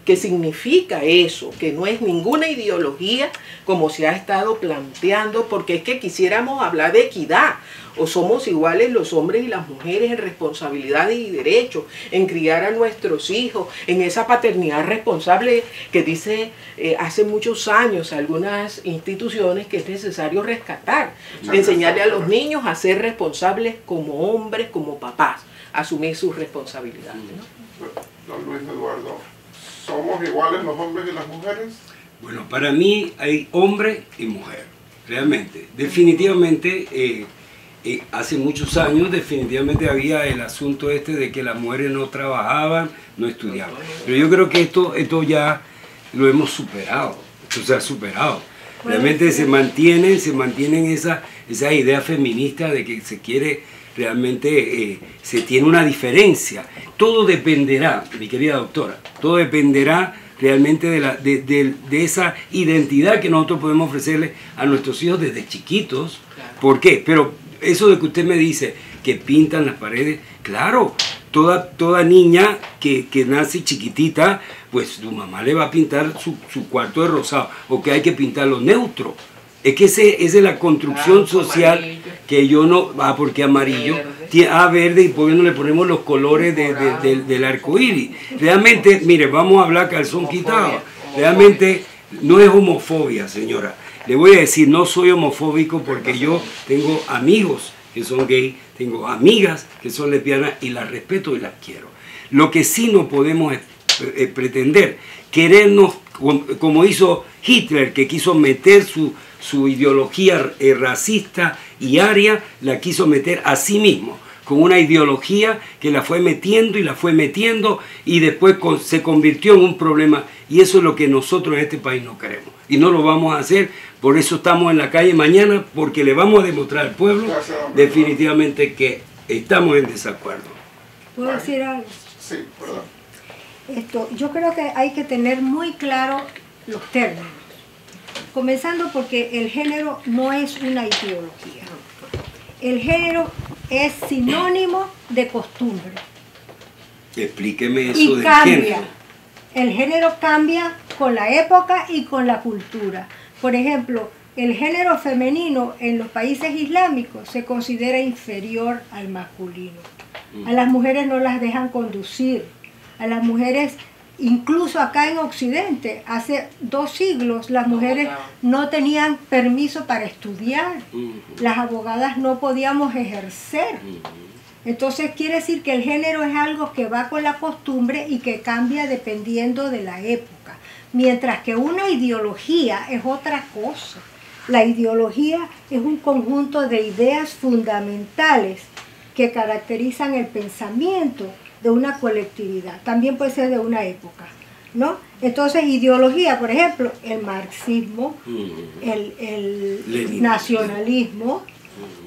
¿Qué significa eso? Que no es ninguna ideología como se ha estado planteando, porque es que quisiéramos hablar de equidad, o somos iguales los hombres y las mujeres en responsabilidades y derechos, en criar a nuestros hijos, en esa paternidad responsable que dice eh, hace muchos años algunas instituciones que es necesario rescatar, enseñarle a los niños a ser responsables como hombres, como papás, asumir sus responsabilidades. ¿no?
Don Luis Eduardo, ¿somos iguales los hombres y las mujeres?
Bueno, para mí hay hombre y mujer, realmente. Definitivamente, eh, eh, hace muchos años definitivamente había el asunto este de que las mujeres no trabajaban, no estudiaban. Pero yo creo que esto, esto ya lo hemos superado, esto se ha superado. Realmente se mantienen, se mantienen esa, esa idea feminista de que se quiere realmente, eh, se tiene una diferencia. Todo dependerá, mi querida doctora, todo dependerá realmente de, la, de, de- de esa identidad que nosotros podemos ofrecerle a nuestros hijos desde chiquitos.
Claro.
¿Por qué? Pero eso de que usted me dice que pintan las paredes, claro, toda, toda niña que, que nace chiquitita, pues su mamá le va a pintar su, su cuarto de rosado, o que hay que pintarlo neutro. Es que ese, esa es la construcción
Blanco,
social
amarillo.
que yo no, ah, porque amarillo,
Verde.
ah, verde, y por qué no le ponemos los colores de- del- arco iris. Realmente, mire, vamos a hablar calzón
Homofobia,
quitado. Realmente no es homofobia, señora. Le voy a decir, no soy homofóbico porque yo tengo amigos que son gay, tengo amigas que son lesbianas y las respeto y las quiero. Lo que sí no podemos es, eh, pretender, querernos, com- como hizo Hitler, que quiso meter su, su ideología eh, racista y aria, la quiso meter a sí mismo con una ideología que la fue metiendo y la fue metiendo y después se convirtió en un problema y eso es lo que nosotros en este país no queremos y no lo vamos a hacer, por eso estamos en la calle mañana porque le vamos a demostrar al pueblo definitivamente que estamos en desacuerdo.
¿Puedo decir algo?
Sí, perdón.
Esto, yo creo que hay que tener muy claro los términos. Comenzando porque el género no es una ideología. El género es sinónimo de costumbre.
Explíqueme eso
Y cambia.
género.
El género cambia con la época y con la cultura. Por ejemplo, el género femenino en los países islámicos se considera inferior al masculino. A las mujeres no las dejan conducir. A las mujeres, incluso acá en Occidente, hace dos siglos, las mujeres no tenían permiso para estudiar. Las abogadas no podíamos ejercer. Entonces quiere decir que el género es algo que va con la costumbre y que cambia dependiendo de la época. Mientras que una ideología es otra cosa. La ideología es un conjunto de ideas fundamentales que caracterizan el pensamiento de una colectividad. También puede ser de una época. ¿no? Entonces, ideología, por ejemplo, el marxismo, el, nacionalismo,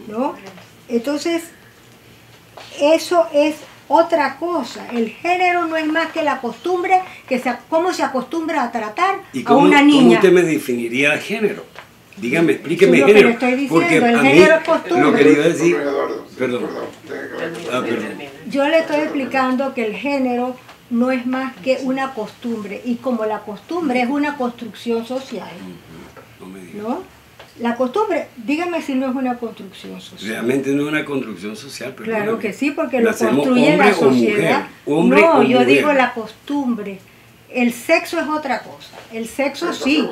¿no? Entonces, eso es otra cosa. El género no es más que la costumbre, que se, cómo se acostumbra a tratar
¿Y
a
cómo,
una
cómo
niña.
usted me definiría el género? Dígame, explíqueme
Sí, lo que
género.
diciendo,
porque
el
a mí,
género es costumbre.
lo que le iba a decir, perdón. Ah, perdón.
Yo le estoy explicando que el género no es más que una costumbre y como la costumbre es una construcción social,
no me diga.
¿no? La costumbre, dígame si no es una construcción social.
Realmente no es una construcción social, pero
Claro que sí, porque lo construye
hombre
la
o mujer,
sociedad.
hombre
no,
o
yo
mujer.
digo la costumbre. El sexo es otra cosa. El sexo sí.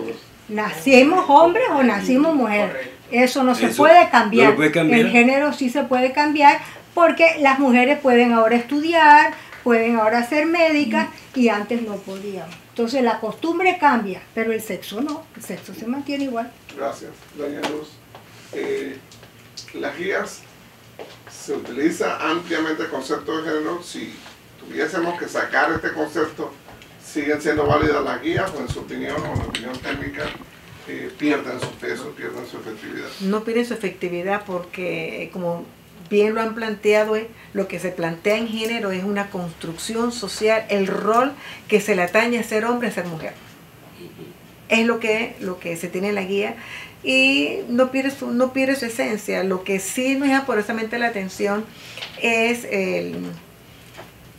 Nacimos hombres o nacimos mujer.
Correcto.
Eso no se
Eso
puede cambiar.
no lo puede cambiar.
El género sí se puede cambiar porque las mujeres pueden ahora estudiar, pueden ahora ser médicas y antes no podían. Entonces la costumbre cambia, pero el sexo no. El sexo se mantiene igual.
Gracias, doña Luz. Eh, las guías se utiliza ampliamente el concepto de género. Si tuviésemos que sacar este concepto, ¿siguen siendo válidas las guías o en su opinión o en la opinión técnica eh, pierden su peso, pierden su efectividad?
no pierde su efectividad porque, eh, como bien lo han planteado, eh, lo que se plantea en género es una construcción social, el rol que se le atañe a ser hombre, a ser mujer. Es lo que, lo que se tiene en la guía y no pierde, su, no pierde su esencia. Lo que sí nos llama poderosamente la atención es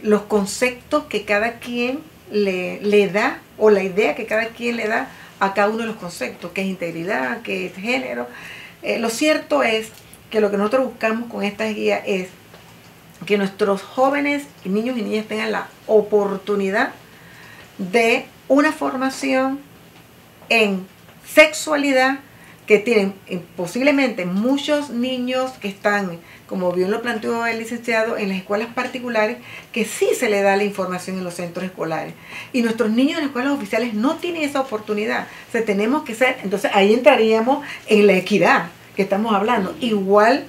los conceptos que cada quien le, le da o la idea que cada quien le da a cada uno de los conceptos, que es integridad, que es género. Eh, lo cierto es que lo que nosotros buscamos con estas guías es que nuestros jóvenes, niños y niñas tengan la oportunidad de una formación en sexualidad que tienen eh, posiblemente muchos niños que están, como bien lo planteó el licenciado, en las escuelas particulares, que sí se le da la información en los centros escolares. Y nuestros niños en las escuelas oficiales no tienen esa oportunidad. O sea, tenemos que ser, entonces ahí entraríamos en la equidad que estamos hablando. Igual,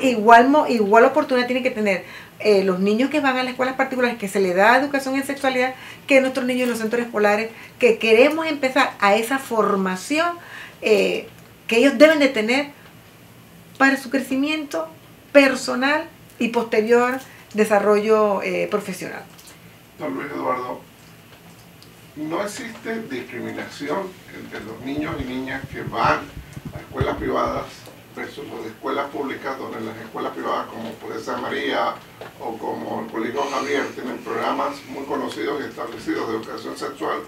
igual, igual oportunidad tienen que tener eh, los niños que van a las escuelas particulares, que se les da educación en sexualidad, que nuestros niños en los centros escolares, que queremos empezar a esa formación eh, que ellos deben de tener para su crecimiento personal y posterior desarrollo eh, profesional.
Don Luis Eduardo, no existe discriminación entre los niños y niñas que van a escuelas privadas versus de escuelas públicas, donde las escuelas privadas como Pureza María o como el Colegio Javier tienen programas muy conocidos y establecidos de educación sexual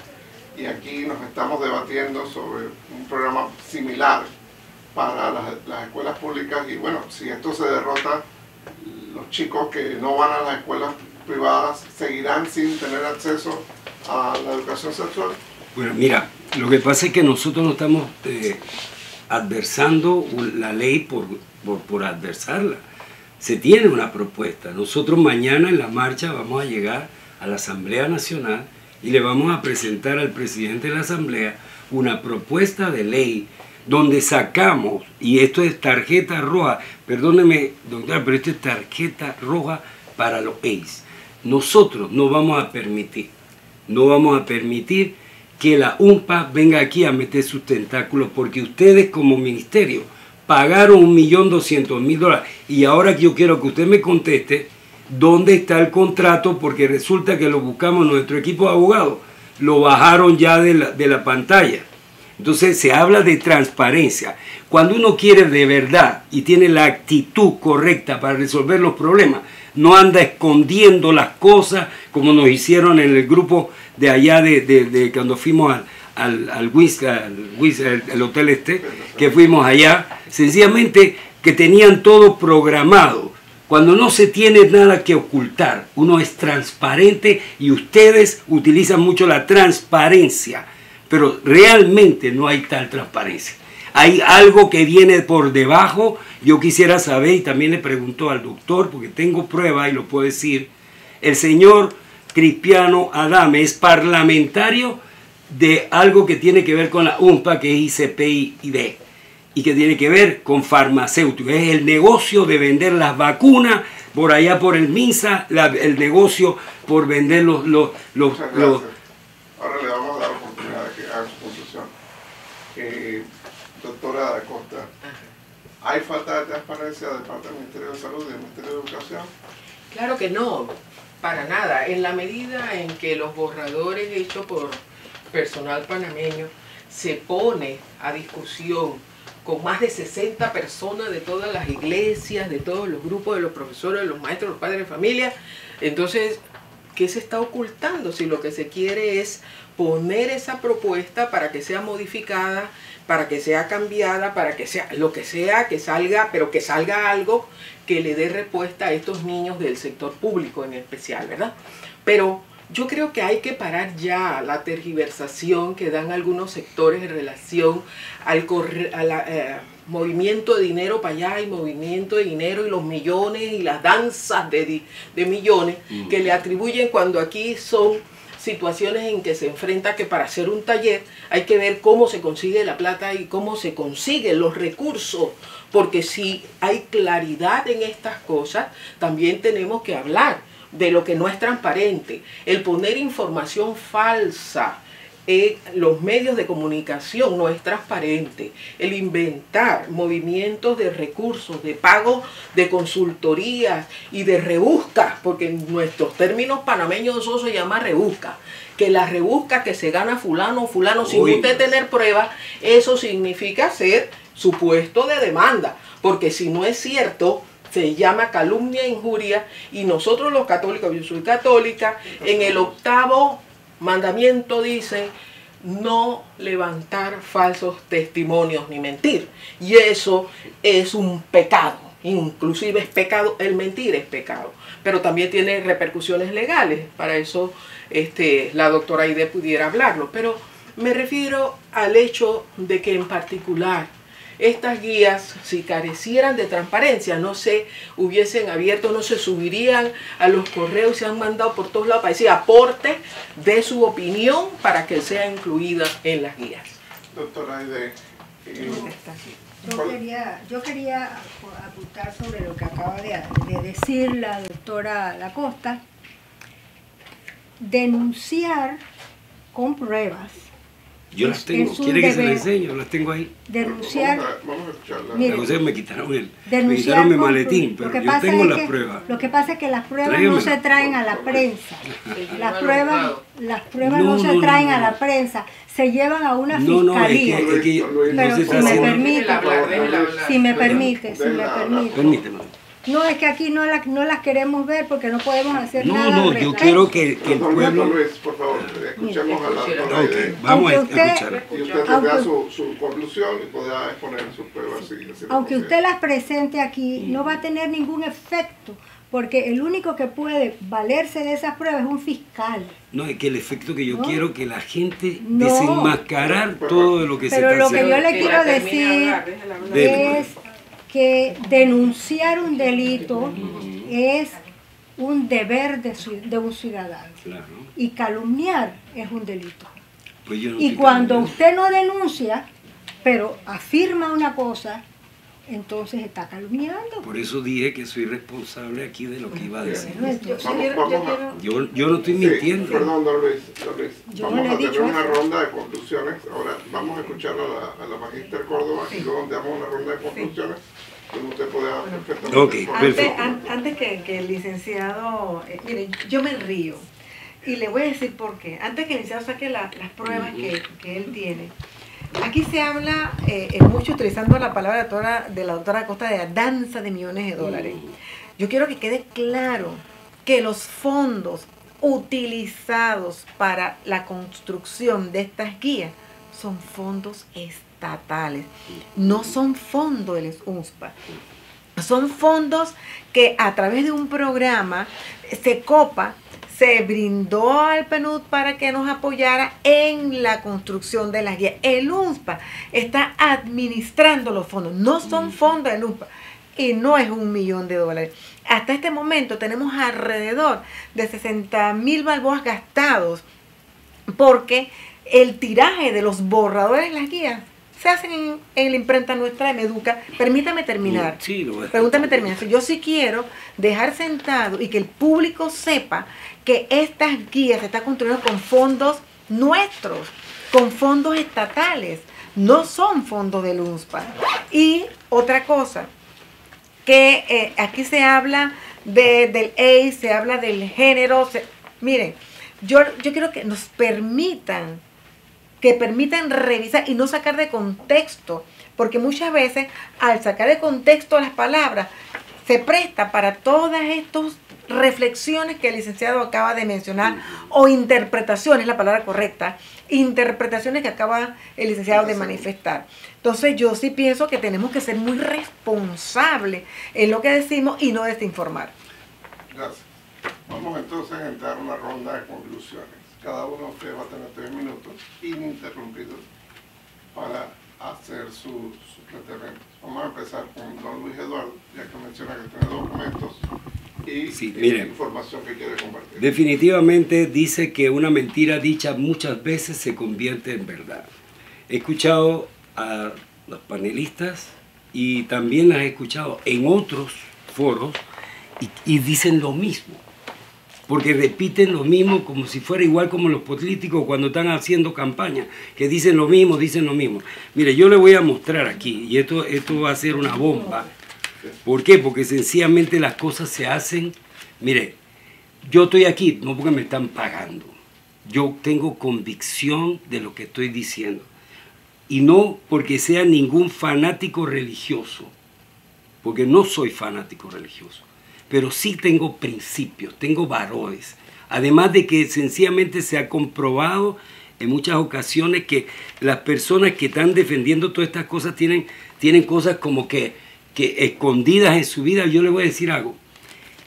y aquí nos estamos debatiendo sobre un programa similar para las, las escuelas públicas y bueno, si esto se derrota, los chicos que no van a las escuelas privadas seguirán sin tener acceso a la educación sexual.
Bueno, mira, lo que pasa es que nosotros no estamos eh, adversando la ley por, por, por adversarla. Se tiene una propuesta. Nosotros mañana en la marcha vamos a llegar a la Asamblea Nacional y le vamos a presentar al presidente de la Asamblea una propuesta de ley donde sacamos, y esto es tarjeta roja, perdóneme, doctora, pero esto es tarjeta roja para los AIDS. Nosotros no vamos a permitir, no vamos a permitir que la UNPA venga aquí a meter sus tentáculos, porque ustedes como ministerio pagaron un millón doscientos mil dólares. Y ahora yo quiero que usted me conteste dónde está el contrato, porque resulta que lo buscamos nuestro equipo de abogados, lo bajaron ya de la, de la pantalla. Entonces se habla de transparencia. Cuando uno quiere de verdad y tiene la actitud correcta para resolver los problemas, no anda escondiendo las cosas como nos hicieron en el grupo de allá de, de- cuando fuimos al, al, al, al el hotel este, que fuimos allá, sencillamente que tenían todo programado. Cuando no se tiene nada que ocultar, uno es transparente y ustedes utilizan mucho la transparencia, pero realmente no hay tal transparencia. Hay algo que viene por debajo. Yo quisiera saber, y también le pregunto al doctor, porque tengo prueba y lo puedo decir, el señor Cristiano Adame es parlamentario de algo que tiene que ver con la UNPA, que es ICPID, y que tiene que ver con farmacéuticos. Es el negocio de vender las vacunas, por allá por el MINSA, la- el negocio por vender los... los, los.
Ahora le vamos a dar oportunidad de que haga su conclusión. Eh, doctora Acosta, ¿Hay falta de transparencia de parte del Ministerio de Salud y del Ministerio de Educación?
Claro que no, para nada. En la medida en que los borradores hechos por personal panameño se pone a discusión con más de 60 personas de todas las iglesias, de todos los grupos, de los profesores, de los maestros, los padres de familia, entonces, ¿qué se está ocultando? Si lo que se quiere es poner esa propuesta para que sea modificada, para que sea cambiada, para que sea lo que sea, que salga, pero que salga algo que le dé respuesta a estos niños del sector público en especial, ¿verdad? Pero yo creo que hay que parar ya la tergiversación que dan algunos sectores en relación al eh, movimiento de dinero para allá y movimiento de dinero y los millones y las danzas de, de millones mm. que le atribuyen cuando aquí son situaciones en que se enfrenta que para hacer un taller hay que ver cómo se consigue la plata y cómo se consiguen los recursos, porque si hay claridad en estas cosas, también tenemos que hablar de lo que no es transparente. El poner información falsa en los medios de comunicación no es transparente. El inventar movimientos de recursos, de pago de consultorías y de rebuscas, porque en nuestros términos panameños eso se llama rebusca, que la rebusca que se gana fulano o fulano sin usted tener pruebas, eso significa ser supuesto de demanda, porque si no es cierto, se llama calumnia e injuria y nosotros los católicos, yo soy católica, en el octavo mandamiento dice no levantar falsos testimonios ni mentir. Y eso es un pecado. Inclusive es pecado, el mentir es pecado. Pero también tiene repercusiones legales. Para eso este, la doctora Aide pudiera hablarlo. Pero me refiero al hecho de que en particular estas guías, si carecieran de transparencia, no se hubiesen abierto, no se subirían a los correos, se han mandado por todos lados para decir aporte de su opinión para que sea incluida en las guías.
Doctora Aide.
Yo quería, yo quería apuntar sobre lo que acaba de, de decir la doctora Lacosta. Denunciar con pruebas
yo las tengo, quiere que se las enseñe, las tengo ahí.
Denunciar.
Vamos a, escucharlas.
me quitaron el, me quitaron mi maletín, pero yo tengo las pruebas.
Lo que pasa es que las pruebas no se traen a la prensa. Las pruebas, las pruebas no, se traen a la prensa, se llevan a una fiscalía.
No, es que, es que pero
si me permite, si me permite, si me permite.
Permíteme.
No, es que aquí no, la, no las queremos ver porque no podemos hacer
no,
nada.
No, no, yo quiero que, que el pueblo...
Luis, por favor, escuchemos a la
okay, Vamos a escuchar.
Y usted tendrá su, su, conclusión y podrá exponer sus pruebas.
aunque usted las presente aquí, no va a tener ningún efecto porque el único que puede valerse de esas pruebas es un fiscal.
No, es que el efecto que yo quiero que la gente desenmascarar todo lo que se
está
haciendo.
Pero lo que yo le quiero decir es que denunciar un delito es un deber de, un ciudadano. Y calumniar es un delito.
Pues
y cuando usted no denuncia, pero afirma una cosa, entonces está calumniando.
Por eso dije que soy responsable aquí de lo que iba a decir.
Yo,
yo, no estoy mintiendo.
perdón, don Luis, vamos a tener una ronda de conclusiones. Ahora vamos a escuchar a la, a la magíster Córdoba y luego damos una ronda de conclusiones. Usted
okay, antes, antes que, el licenciado, eh, mire, yo me río y le voy a decir por qué. Antes que el licenciado saque las pruebas que, que él tiene, Aquí se habla eh, mucho utilizando la palabra de la, doctora, de la doctora Costa de la danza de millones de dólares. Yo quiero que quede claro que los fondos utilizados para la construcción de estas guías son fondos estatales, no son fondos del UNSPA. Son fondos que a través de un programa se copa se brindó al PNUD para que nos apoyara en la construcción de las guías. El UNSPA está administrando los fondos, no son fondos del UNSPA y no es un millón de dólares. Hasta este momento tenemos alrededor de 60 mil balboas gastados porque el tiraje de los borradores de las guías se hacen en, la imprenta nuestra de Meduca. Permítame terminar. Pregúntame terminar. Yo sí quiero dejar sentado y que el público sepa que estas guías se están construyendo con fondos nuestros, con fondos estatales. no son fondos del UNSPA. Y otra cosa, que eh, aquí se habla de, del AIDS, se habla del género. miren, yo, yo quiero que nos permitan, que permitan revisar y no sacar de contexto, porque muchas veces al sacar de contexto las palabras, se presta para todas estas reflexiones que el licenciado acaba de mencionar, o interpretaciones, la palabra correcta, interpretaciones que acaba el licenciado de manifestar. Entonces yo sí pienso que tenemos que ser muy responsables en lo que decimos y no desinformar.
Gracias. Vamos entonces a entrar una ronda de conclusiones. Cada uno de ustedes va a tener tres minutos ininterrumpidos para hacer sus su planteamientos. Vamos a empezar con don Luis Eduardo, ya que menciona que tiene documentos y
sí,
información que quiere compartir.
Definitivamente dice que una mentira dicha muchas veces se convierte en verdad. He escuchado a los panelistas y también las he escuchado en otros foros y, dicen lo mismo. Porque repiten lo mismo como si fuera igual como los políticos cuando están haciendo campaña, que dicen lo mismo, dicen lo mismo. Mire, yo le voy a mostrar aquí, y esto, esto va a ser una bomba. ¿Por qué? Porque sencillamente las cosas se hacen. Mire, yo estoy aquí no porque me están pagando. Yo tengo convicción de lo que estoy diciendo. Y no porque sea ningún fanático religioso, porque no soy fanático religioso pero sí tengo principios, tengo valores. Además de que sencillamente se ha comprobado en muchas ocasiones que las personas que están defendiendo todas estas cosas tienen, tienen cosas como que, que escondidas en su vida. Yo le voy a decir algo.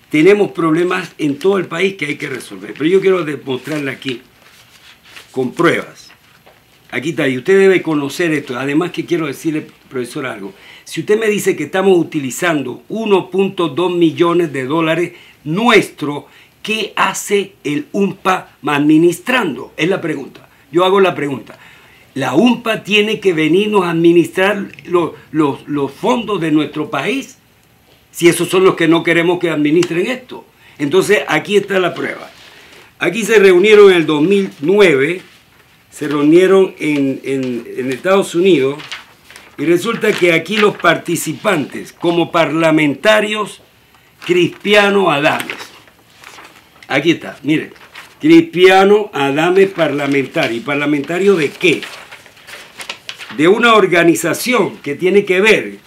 Tenemos problemas en todo el país que hay que resolver, pero yo quiero demostrarle aquí con pruebas. Aquí está, y usted debe conocer esto. Además que quiero decirle, profesor, algo. Si usted me dice que estamos utilizando 1.2 millones de dólares nuestro, ¿qué hace el UMPA administrando? Es la pregunta. Yo hago la pregunta. La UMPA tiene que venirnos a administrar los, fondos de nuestro país, si esos son los que no queremos que administren esto. Entonces, aquí está la prueba. Aquí se reunieron en el 2009, se reunieron en, en, en Estados Unidos y resulta que aquí los participantes, como parlamentarios, Cristiano Adames. Aquí está, miren. Cristiano Adames parlamentario. ¿Y parlamentario de qué? De una organización que tiene que ver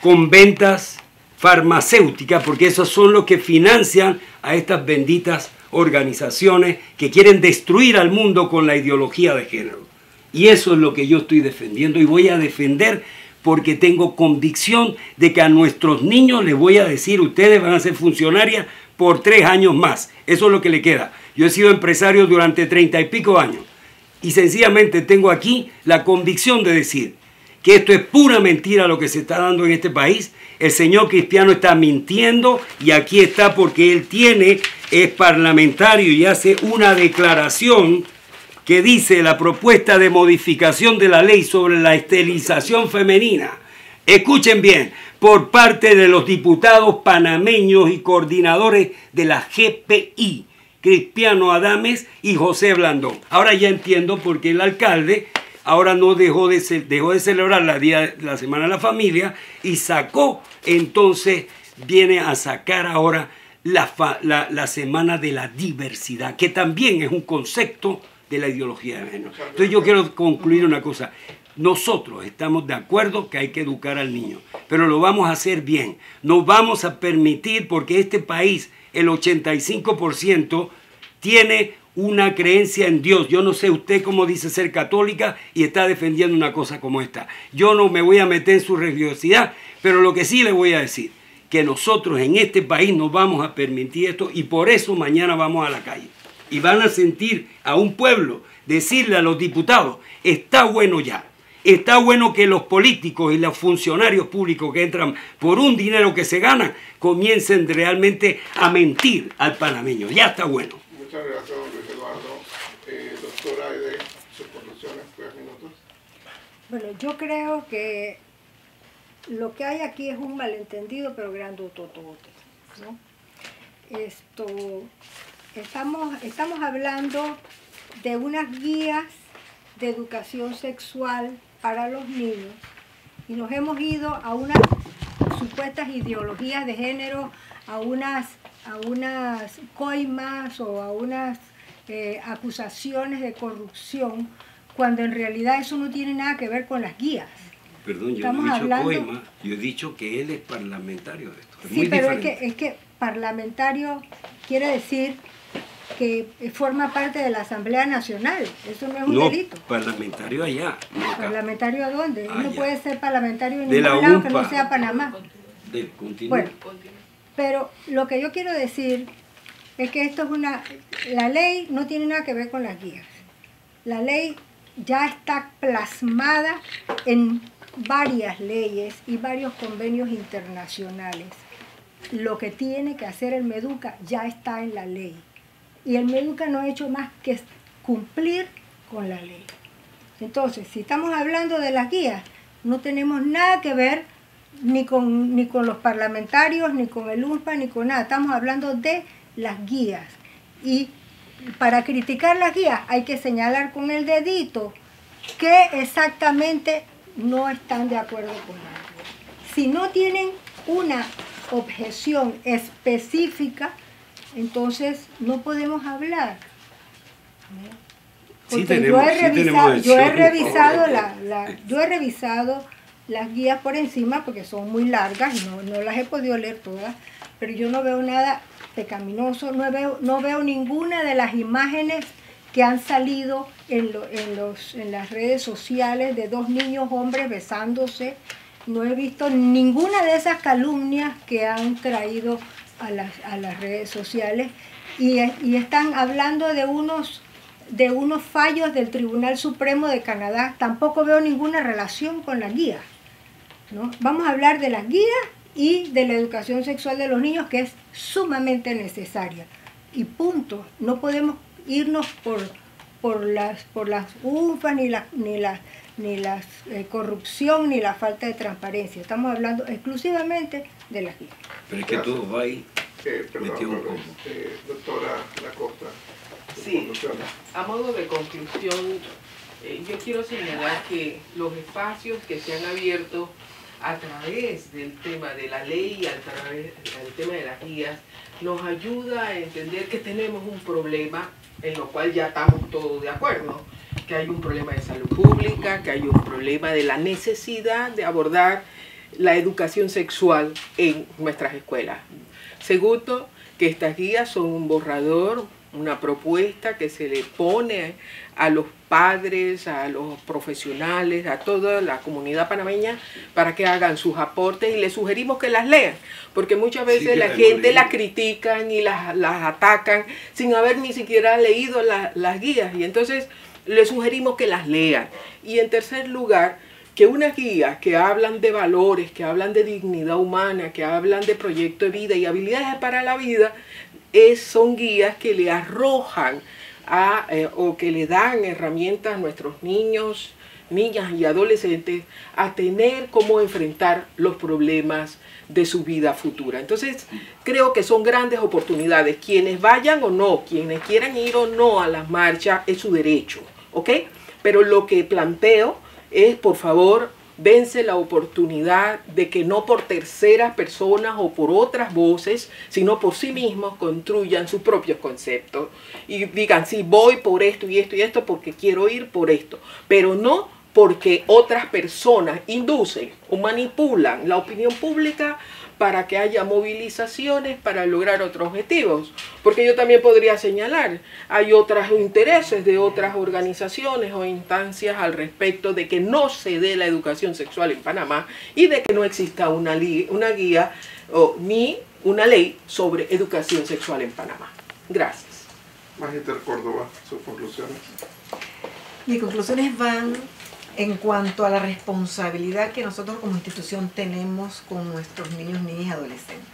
con ventas farmacéuticas, porque esos son los que financian a estas benditas organizaciones que quieren destruir al mundo con la ideología de género. Y eso es lo que yo estoy defendiendo y voy a defender porque tengo convicción de que a nuestros niños les voy a decir, ustedes van a ser funcionarias por tres años más. Eso es lo que le queda. Yo he sido empresario durante treinta y pico años y sencillamente tengo aquí la convicción de decir que esto es pura mentira lo que se está dando en este país. El señor Cristiano está mintiendo y aquí está porque él tiene, es parlamentario y hace una declaración que dice la propuesta de modificación de la ley sobre la esterilización femenina. Escuchen bien, por parte de los diputados panameños y coordinadores de la GPI, Cristiano Adames y José Blandón. Ahora ya entiendo por qué el alcalde ahora no dejó de, dejó de celebrar la, día, la Semana de la Familia y sacó, entonces viene a sacar ahora la, la, la Semana de la Diversidad, que también es un concepto de la ideología de género. Entonces yo quiero concluir una cosa. Nosotros estamos de acuerdo que hay que educar al niño, pero lo vamos a hacer bien. No vamos a permitir, porque este país, el 85%, tiene una creencia en Dios. Yo no sé usted cómo dice ser católica y está defendiendo una cosa como esta. Yo no me voy a meter en su religiosidad, pero lo que sí le voy a decir, que nosotros en este país no vamos a permitir esto y por eso mañana vamos a la calle y van a sentir a un pueblo decirle a los diputados, está bueno ya, está bueno que los políticos y los funcionarios públicos que entran por un dinero que se gana comiencen realmente a mentir al panameño, ya está bueno.
Muchas gracias, don Luis Eduardo. Eh, doctora Aide, sus conclusiones, tres minutos.
Bueno, yo creo que lo que hay aquí es un malentendido, pero grandototote, ¿no? Esto, Estamos, estamos hablando de unas guías de educación sexual para los niños y nos hemos ido a unas supuestas ideologías de género, a unas, a unas coimas o a unas eh, acusaciones de corrupción, cuando en realidad eso no tiene nada que ver con las guías.
Perdón, yo
Estamos
no he dicho
hablando-
coima, yo he dicho que él es parlamentario de esto. Es
Sí,
muy
pero es
diferente.
que, es que parlamentario quiere decir que forma parte de la Asamblea Nacional. Eso no es un
no,
delito.
parlamentario allá, no.
¿Parlamentario a dónde?
Ya.
puede ser parlamentario en
De
ningún
la
lado que no sea Panamá.
Del continente.
Bueno, pero lo que yo quiero decir es que esto es una... La ley no tiene nada que ver con las guías. La ley ya está plasmada en varias leyes y varios convenios internacionales. Lo que tiene que hacer el Meduca ya está en la ley. Y el Meduca no ha hecho más que cumplir con la ley. Entonces, si estamos hablando de las guías, no tenemos nada que ver ni con, ni con los parlamentarios, ni con el UNPA, ni con nada. Estamos hablando de las guías. Y para criticar las guías hay que señalar con el dedito que exactamente no están de acuerdo con las guías. Si no tienen una objeción específica, entonces no podemos hablar.
Sí
Porque
tenemos-
yo he
sí
revisado, yo he revisado la, la- yo he revisado las guías por encima porque son muy largas y no, no las he podido leer todas, pero yo no veo nada pecaminoso, no veo, no veo ninguna de las imágenes que han salido en, lo- en, los, en las redes sociales de dos niños hombres besándose. No he visto ninguna de esas calumnias que han traído a las, a las redes sociales y, y están hablando de unos de unos fallos del Tribunal Supremo de Canadá, tampoco veo ninguna relación con las guías. ¿no? Vamos a hablar de las guías y de la educación sexual de los niños, que es sumamente necesaria. Y punto. No podemos irnos por, por las, por las UFAs, ni la, ni la, ni la eh, corrupción, ni la falta de transparencia. Estamos hablando exclusivamente de las guías.
Pero es que todo va ahí.
Eh, perdón,
combo.
Eh, doctora Lacosta.
Sí. A modo de conclusión, eh, yo quiero señalar que los espacios que se han abierto a través del tema de la ley y a través del tema de las guías nos ayuda a entender que tenemos un problema en lo cual ya estamos todos de acuerdo, que hay un problema de salud pública, que hay un problema de la necesidad de abordar la educación sexual en nuestras escuelas. Segundo, que estas guías son un borrador, una propuesta que se le pone a los padres, a los profesionales, a toda la comunidad panameña para que hagan sus aportes y les sugerimos que las lean, porque muchas veces la gente las critican y las, las atacan sin haber ni siquiera leído la- las guías y entonces les sugerimos que las lean. Y en tercer lugar, que unas guías que hablan de valores, que hablan de dignidad humana, que hablan de proyecto de vida y habilidades para la vida, es, son guías que le arrojan a, eh, o que le dan herramientas a nuestros niños, niñas y adolescentes a tener cómo enfrentar los problemas de su vida futura. Entonces, creo que son grandes oportunidades. Quienes vayan o no, quienes quieran ir o no a las marchas, es su derecho, ¿ok? Pero lo que planteo es, por favor, dense la oportunidad de que no por terceras personas o por otras voces, sino por sí mismos construyan sus propios conceptos y digan, sí, voy por esto y esto y esto porque quiero ir por esto, pero no porque otras personas inducen o manipulan la opinión pública para que haya movilizaciones para lograr otros objetivos. Porque yo también podría señalar, hay otros intereses de otras organizaciones o instancias al respecto de que no se dé la educación sexual en Panamá y de que no exista una, una guía o, ni una ley sobre educación sexual en Panamá. Gracias.
Magíster Córdoba, sus conclusiones.
Mis conclusiones van en cuanto a la responsabilidad que nosotros como institución tenemos con nuestros niños, niñas y adolescentes.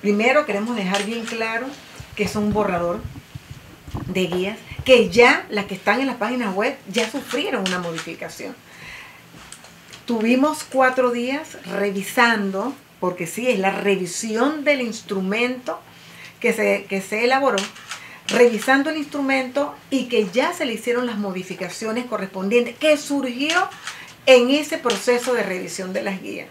Primero queremos dejar bien claro que es un borrador de guías que ya las que están en las páginas web ya sufrieron una modificación. Tuvimos cuatro días revisando, porque sí, es la revisión del instrumento que se, que se elaboró, revisando el instrumento y que ya se le hicieron las modificaciones correspondientes, que surgió en ese proceso de revisión de las guías.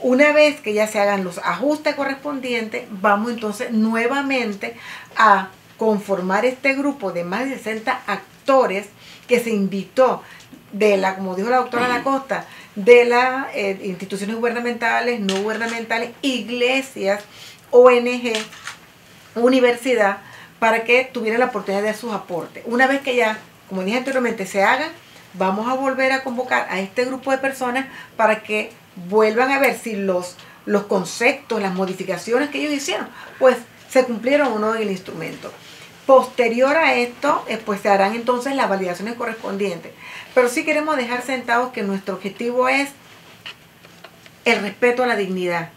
Una vez que ya se hagan los ajustes correspondientes, vamos entonces nuevamente a conformar este grupo de más de 60 actores que se invitó de la, como dijo la doctora La Costa, de las eh, instituciones gubernamentales, no gubernamentales, iglesias, ONG, universidad, para que tuvieran la oportunidad de dar sus aportes. Una vez que ya, como dije anteriormente, se hagan, vamos a volver a convocar a este grupo de personas para que vuelvan a ver si los, los conceptos, las modificaciones que ellos hicieron, pues se cumplieron o no en el instrumento. Posterior a esto, eh, pues se harán entonces las validaciones correspondientes. Pero sí queremos dejar sentados que nuestro objetivo es el respeto a la dignidad,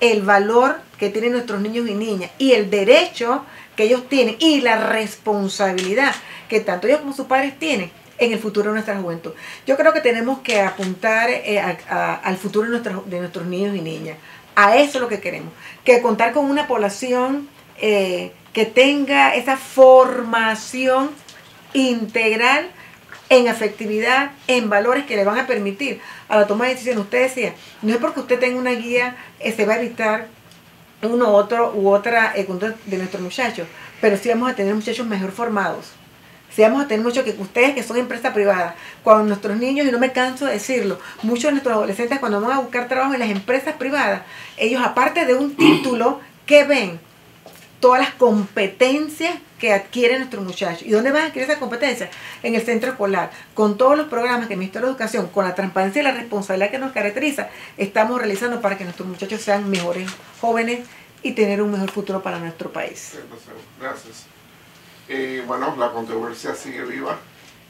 el valor que tienen nuestros niños y niñas y el derecho que ellos tienen y la responsabilidad que tanto ellos como sus padres tienen en el futuro de nuestra juventud. Yo creo que tenemos que apuntar eh, al futuro de nuestros, niños y niñas. A eso es lo que queremos. Que contar con una población eh, que tenga esa formación integral en afectividad, en valores que le van a permitir a la toma de decisiones. Usted decía, no es porque usted tenga una guía, eh, se va a evitar uno, otro u otra eh, de nuestros muchachos, pero sí vamos a tener muchachos mejor formados. Sí vamos a tener muchos que ustedes que son empresa privada, cuando nuestros niños, y no me canso de decirlo, muchos de nuestros adolescentes cuando van a buscar trabajo en las empresas privadas, ellos aparte de un título, ¿qué ven? Todas las competencias que adquieren nuestros muchachos. ¿Y dónde van a adquirir esa competencia? En el centro escolar. Con todos los programas que el Ministerio de Educación, con la transparencia y la responsabilidad que nos caracteriza, estamos realizando para que nuestros muchachos sean mejores jóvenes y tener un mejor futuro para nuestro país.
Gracias. Eh, bueno, la controversia sigue viva.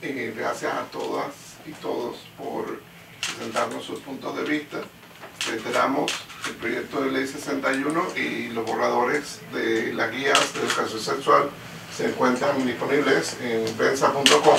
Eh, gracias a todas y todos por presentarnos sus puntos de vista. Reiteramos el proyecto de ley 61 y los borradores de las guías de educación sexual se encuentran disponibles en prensa.com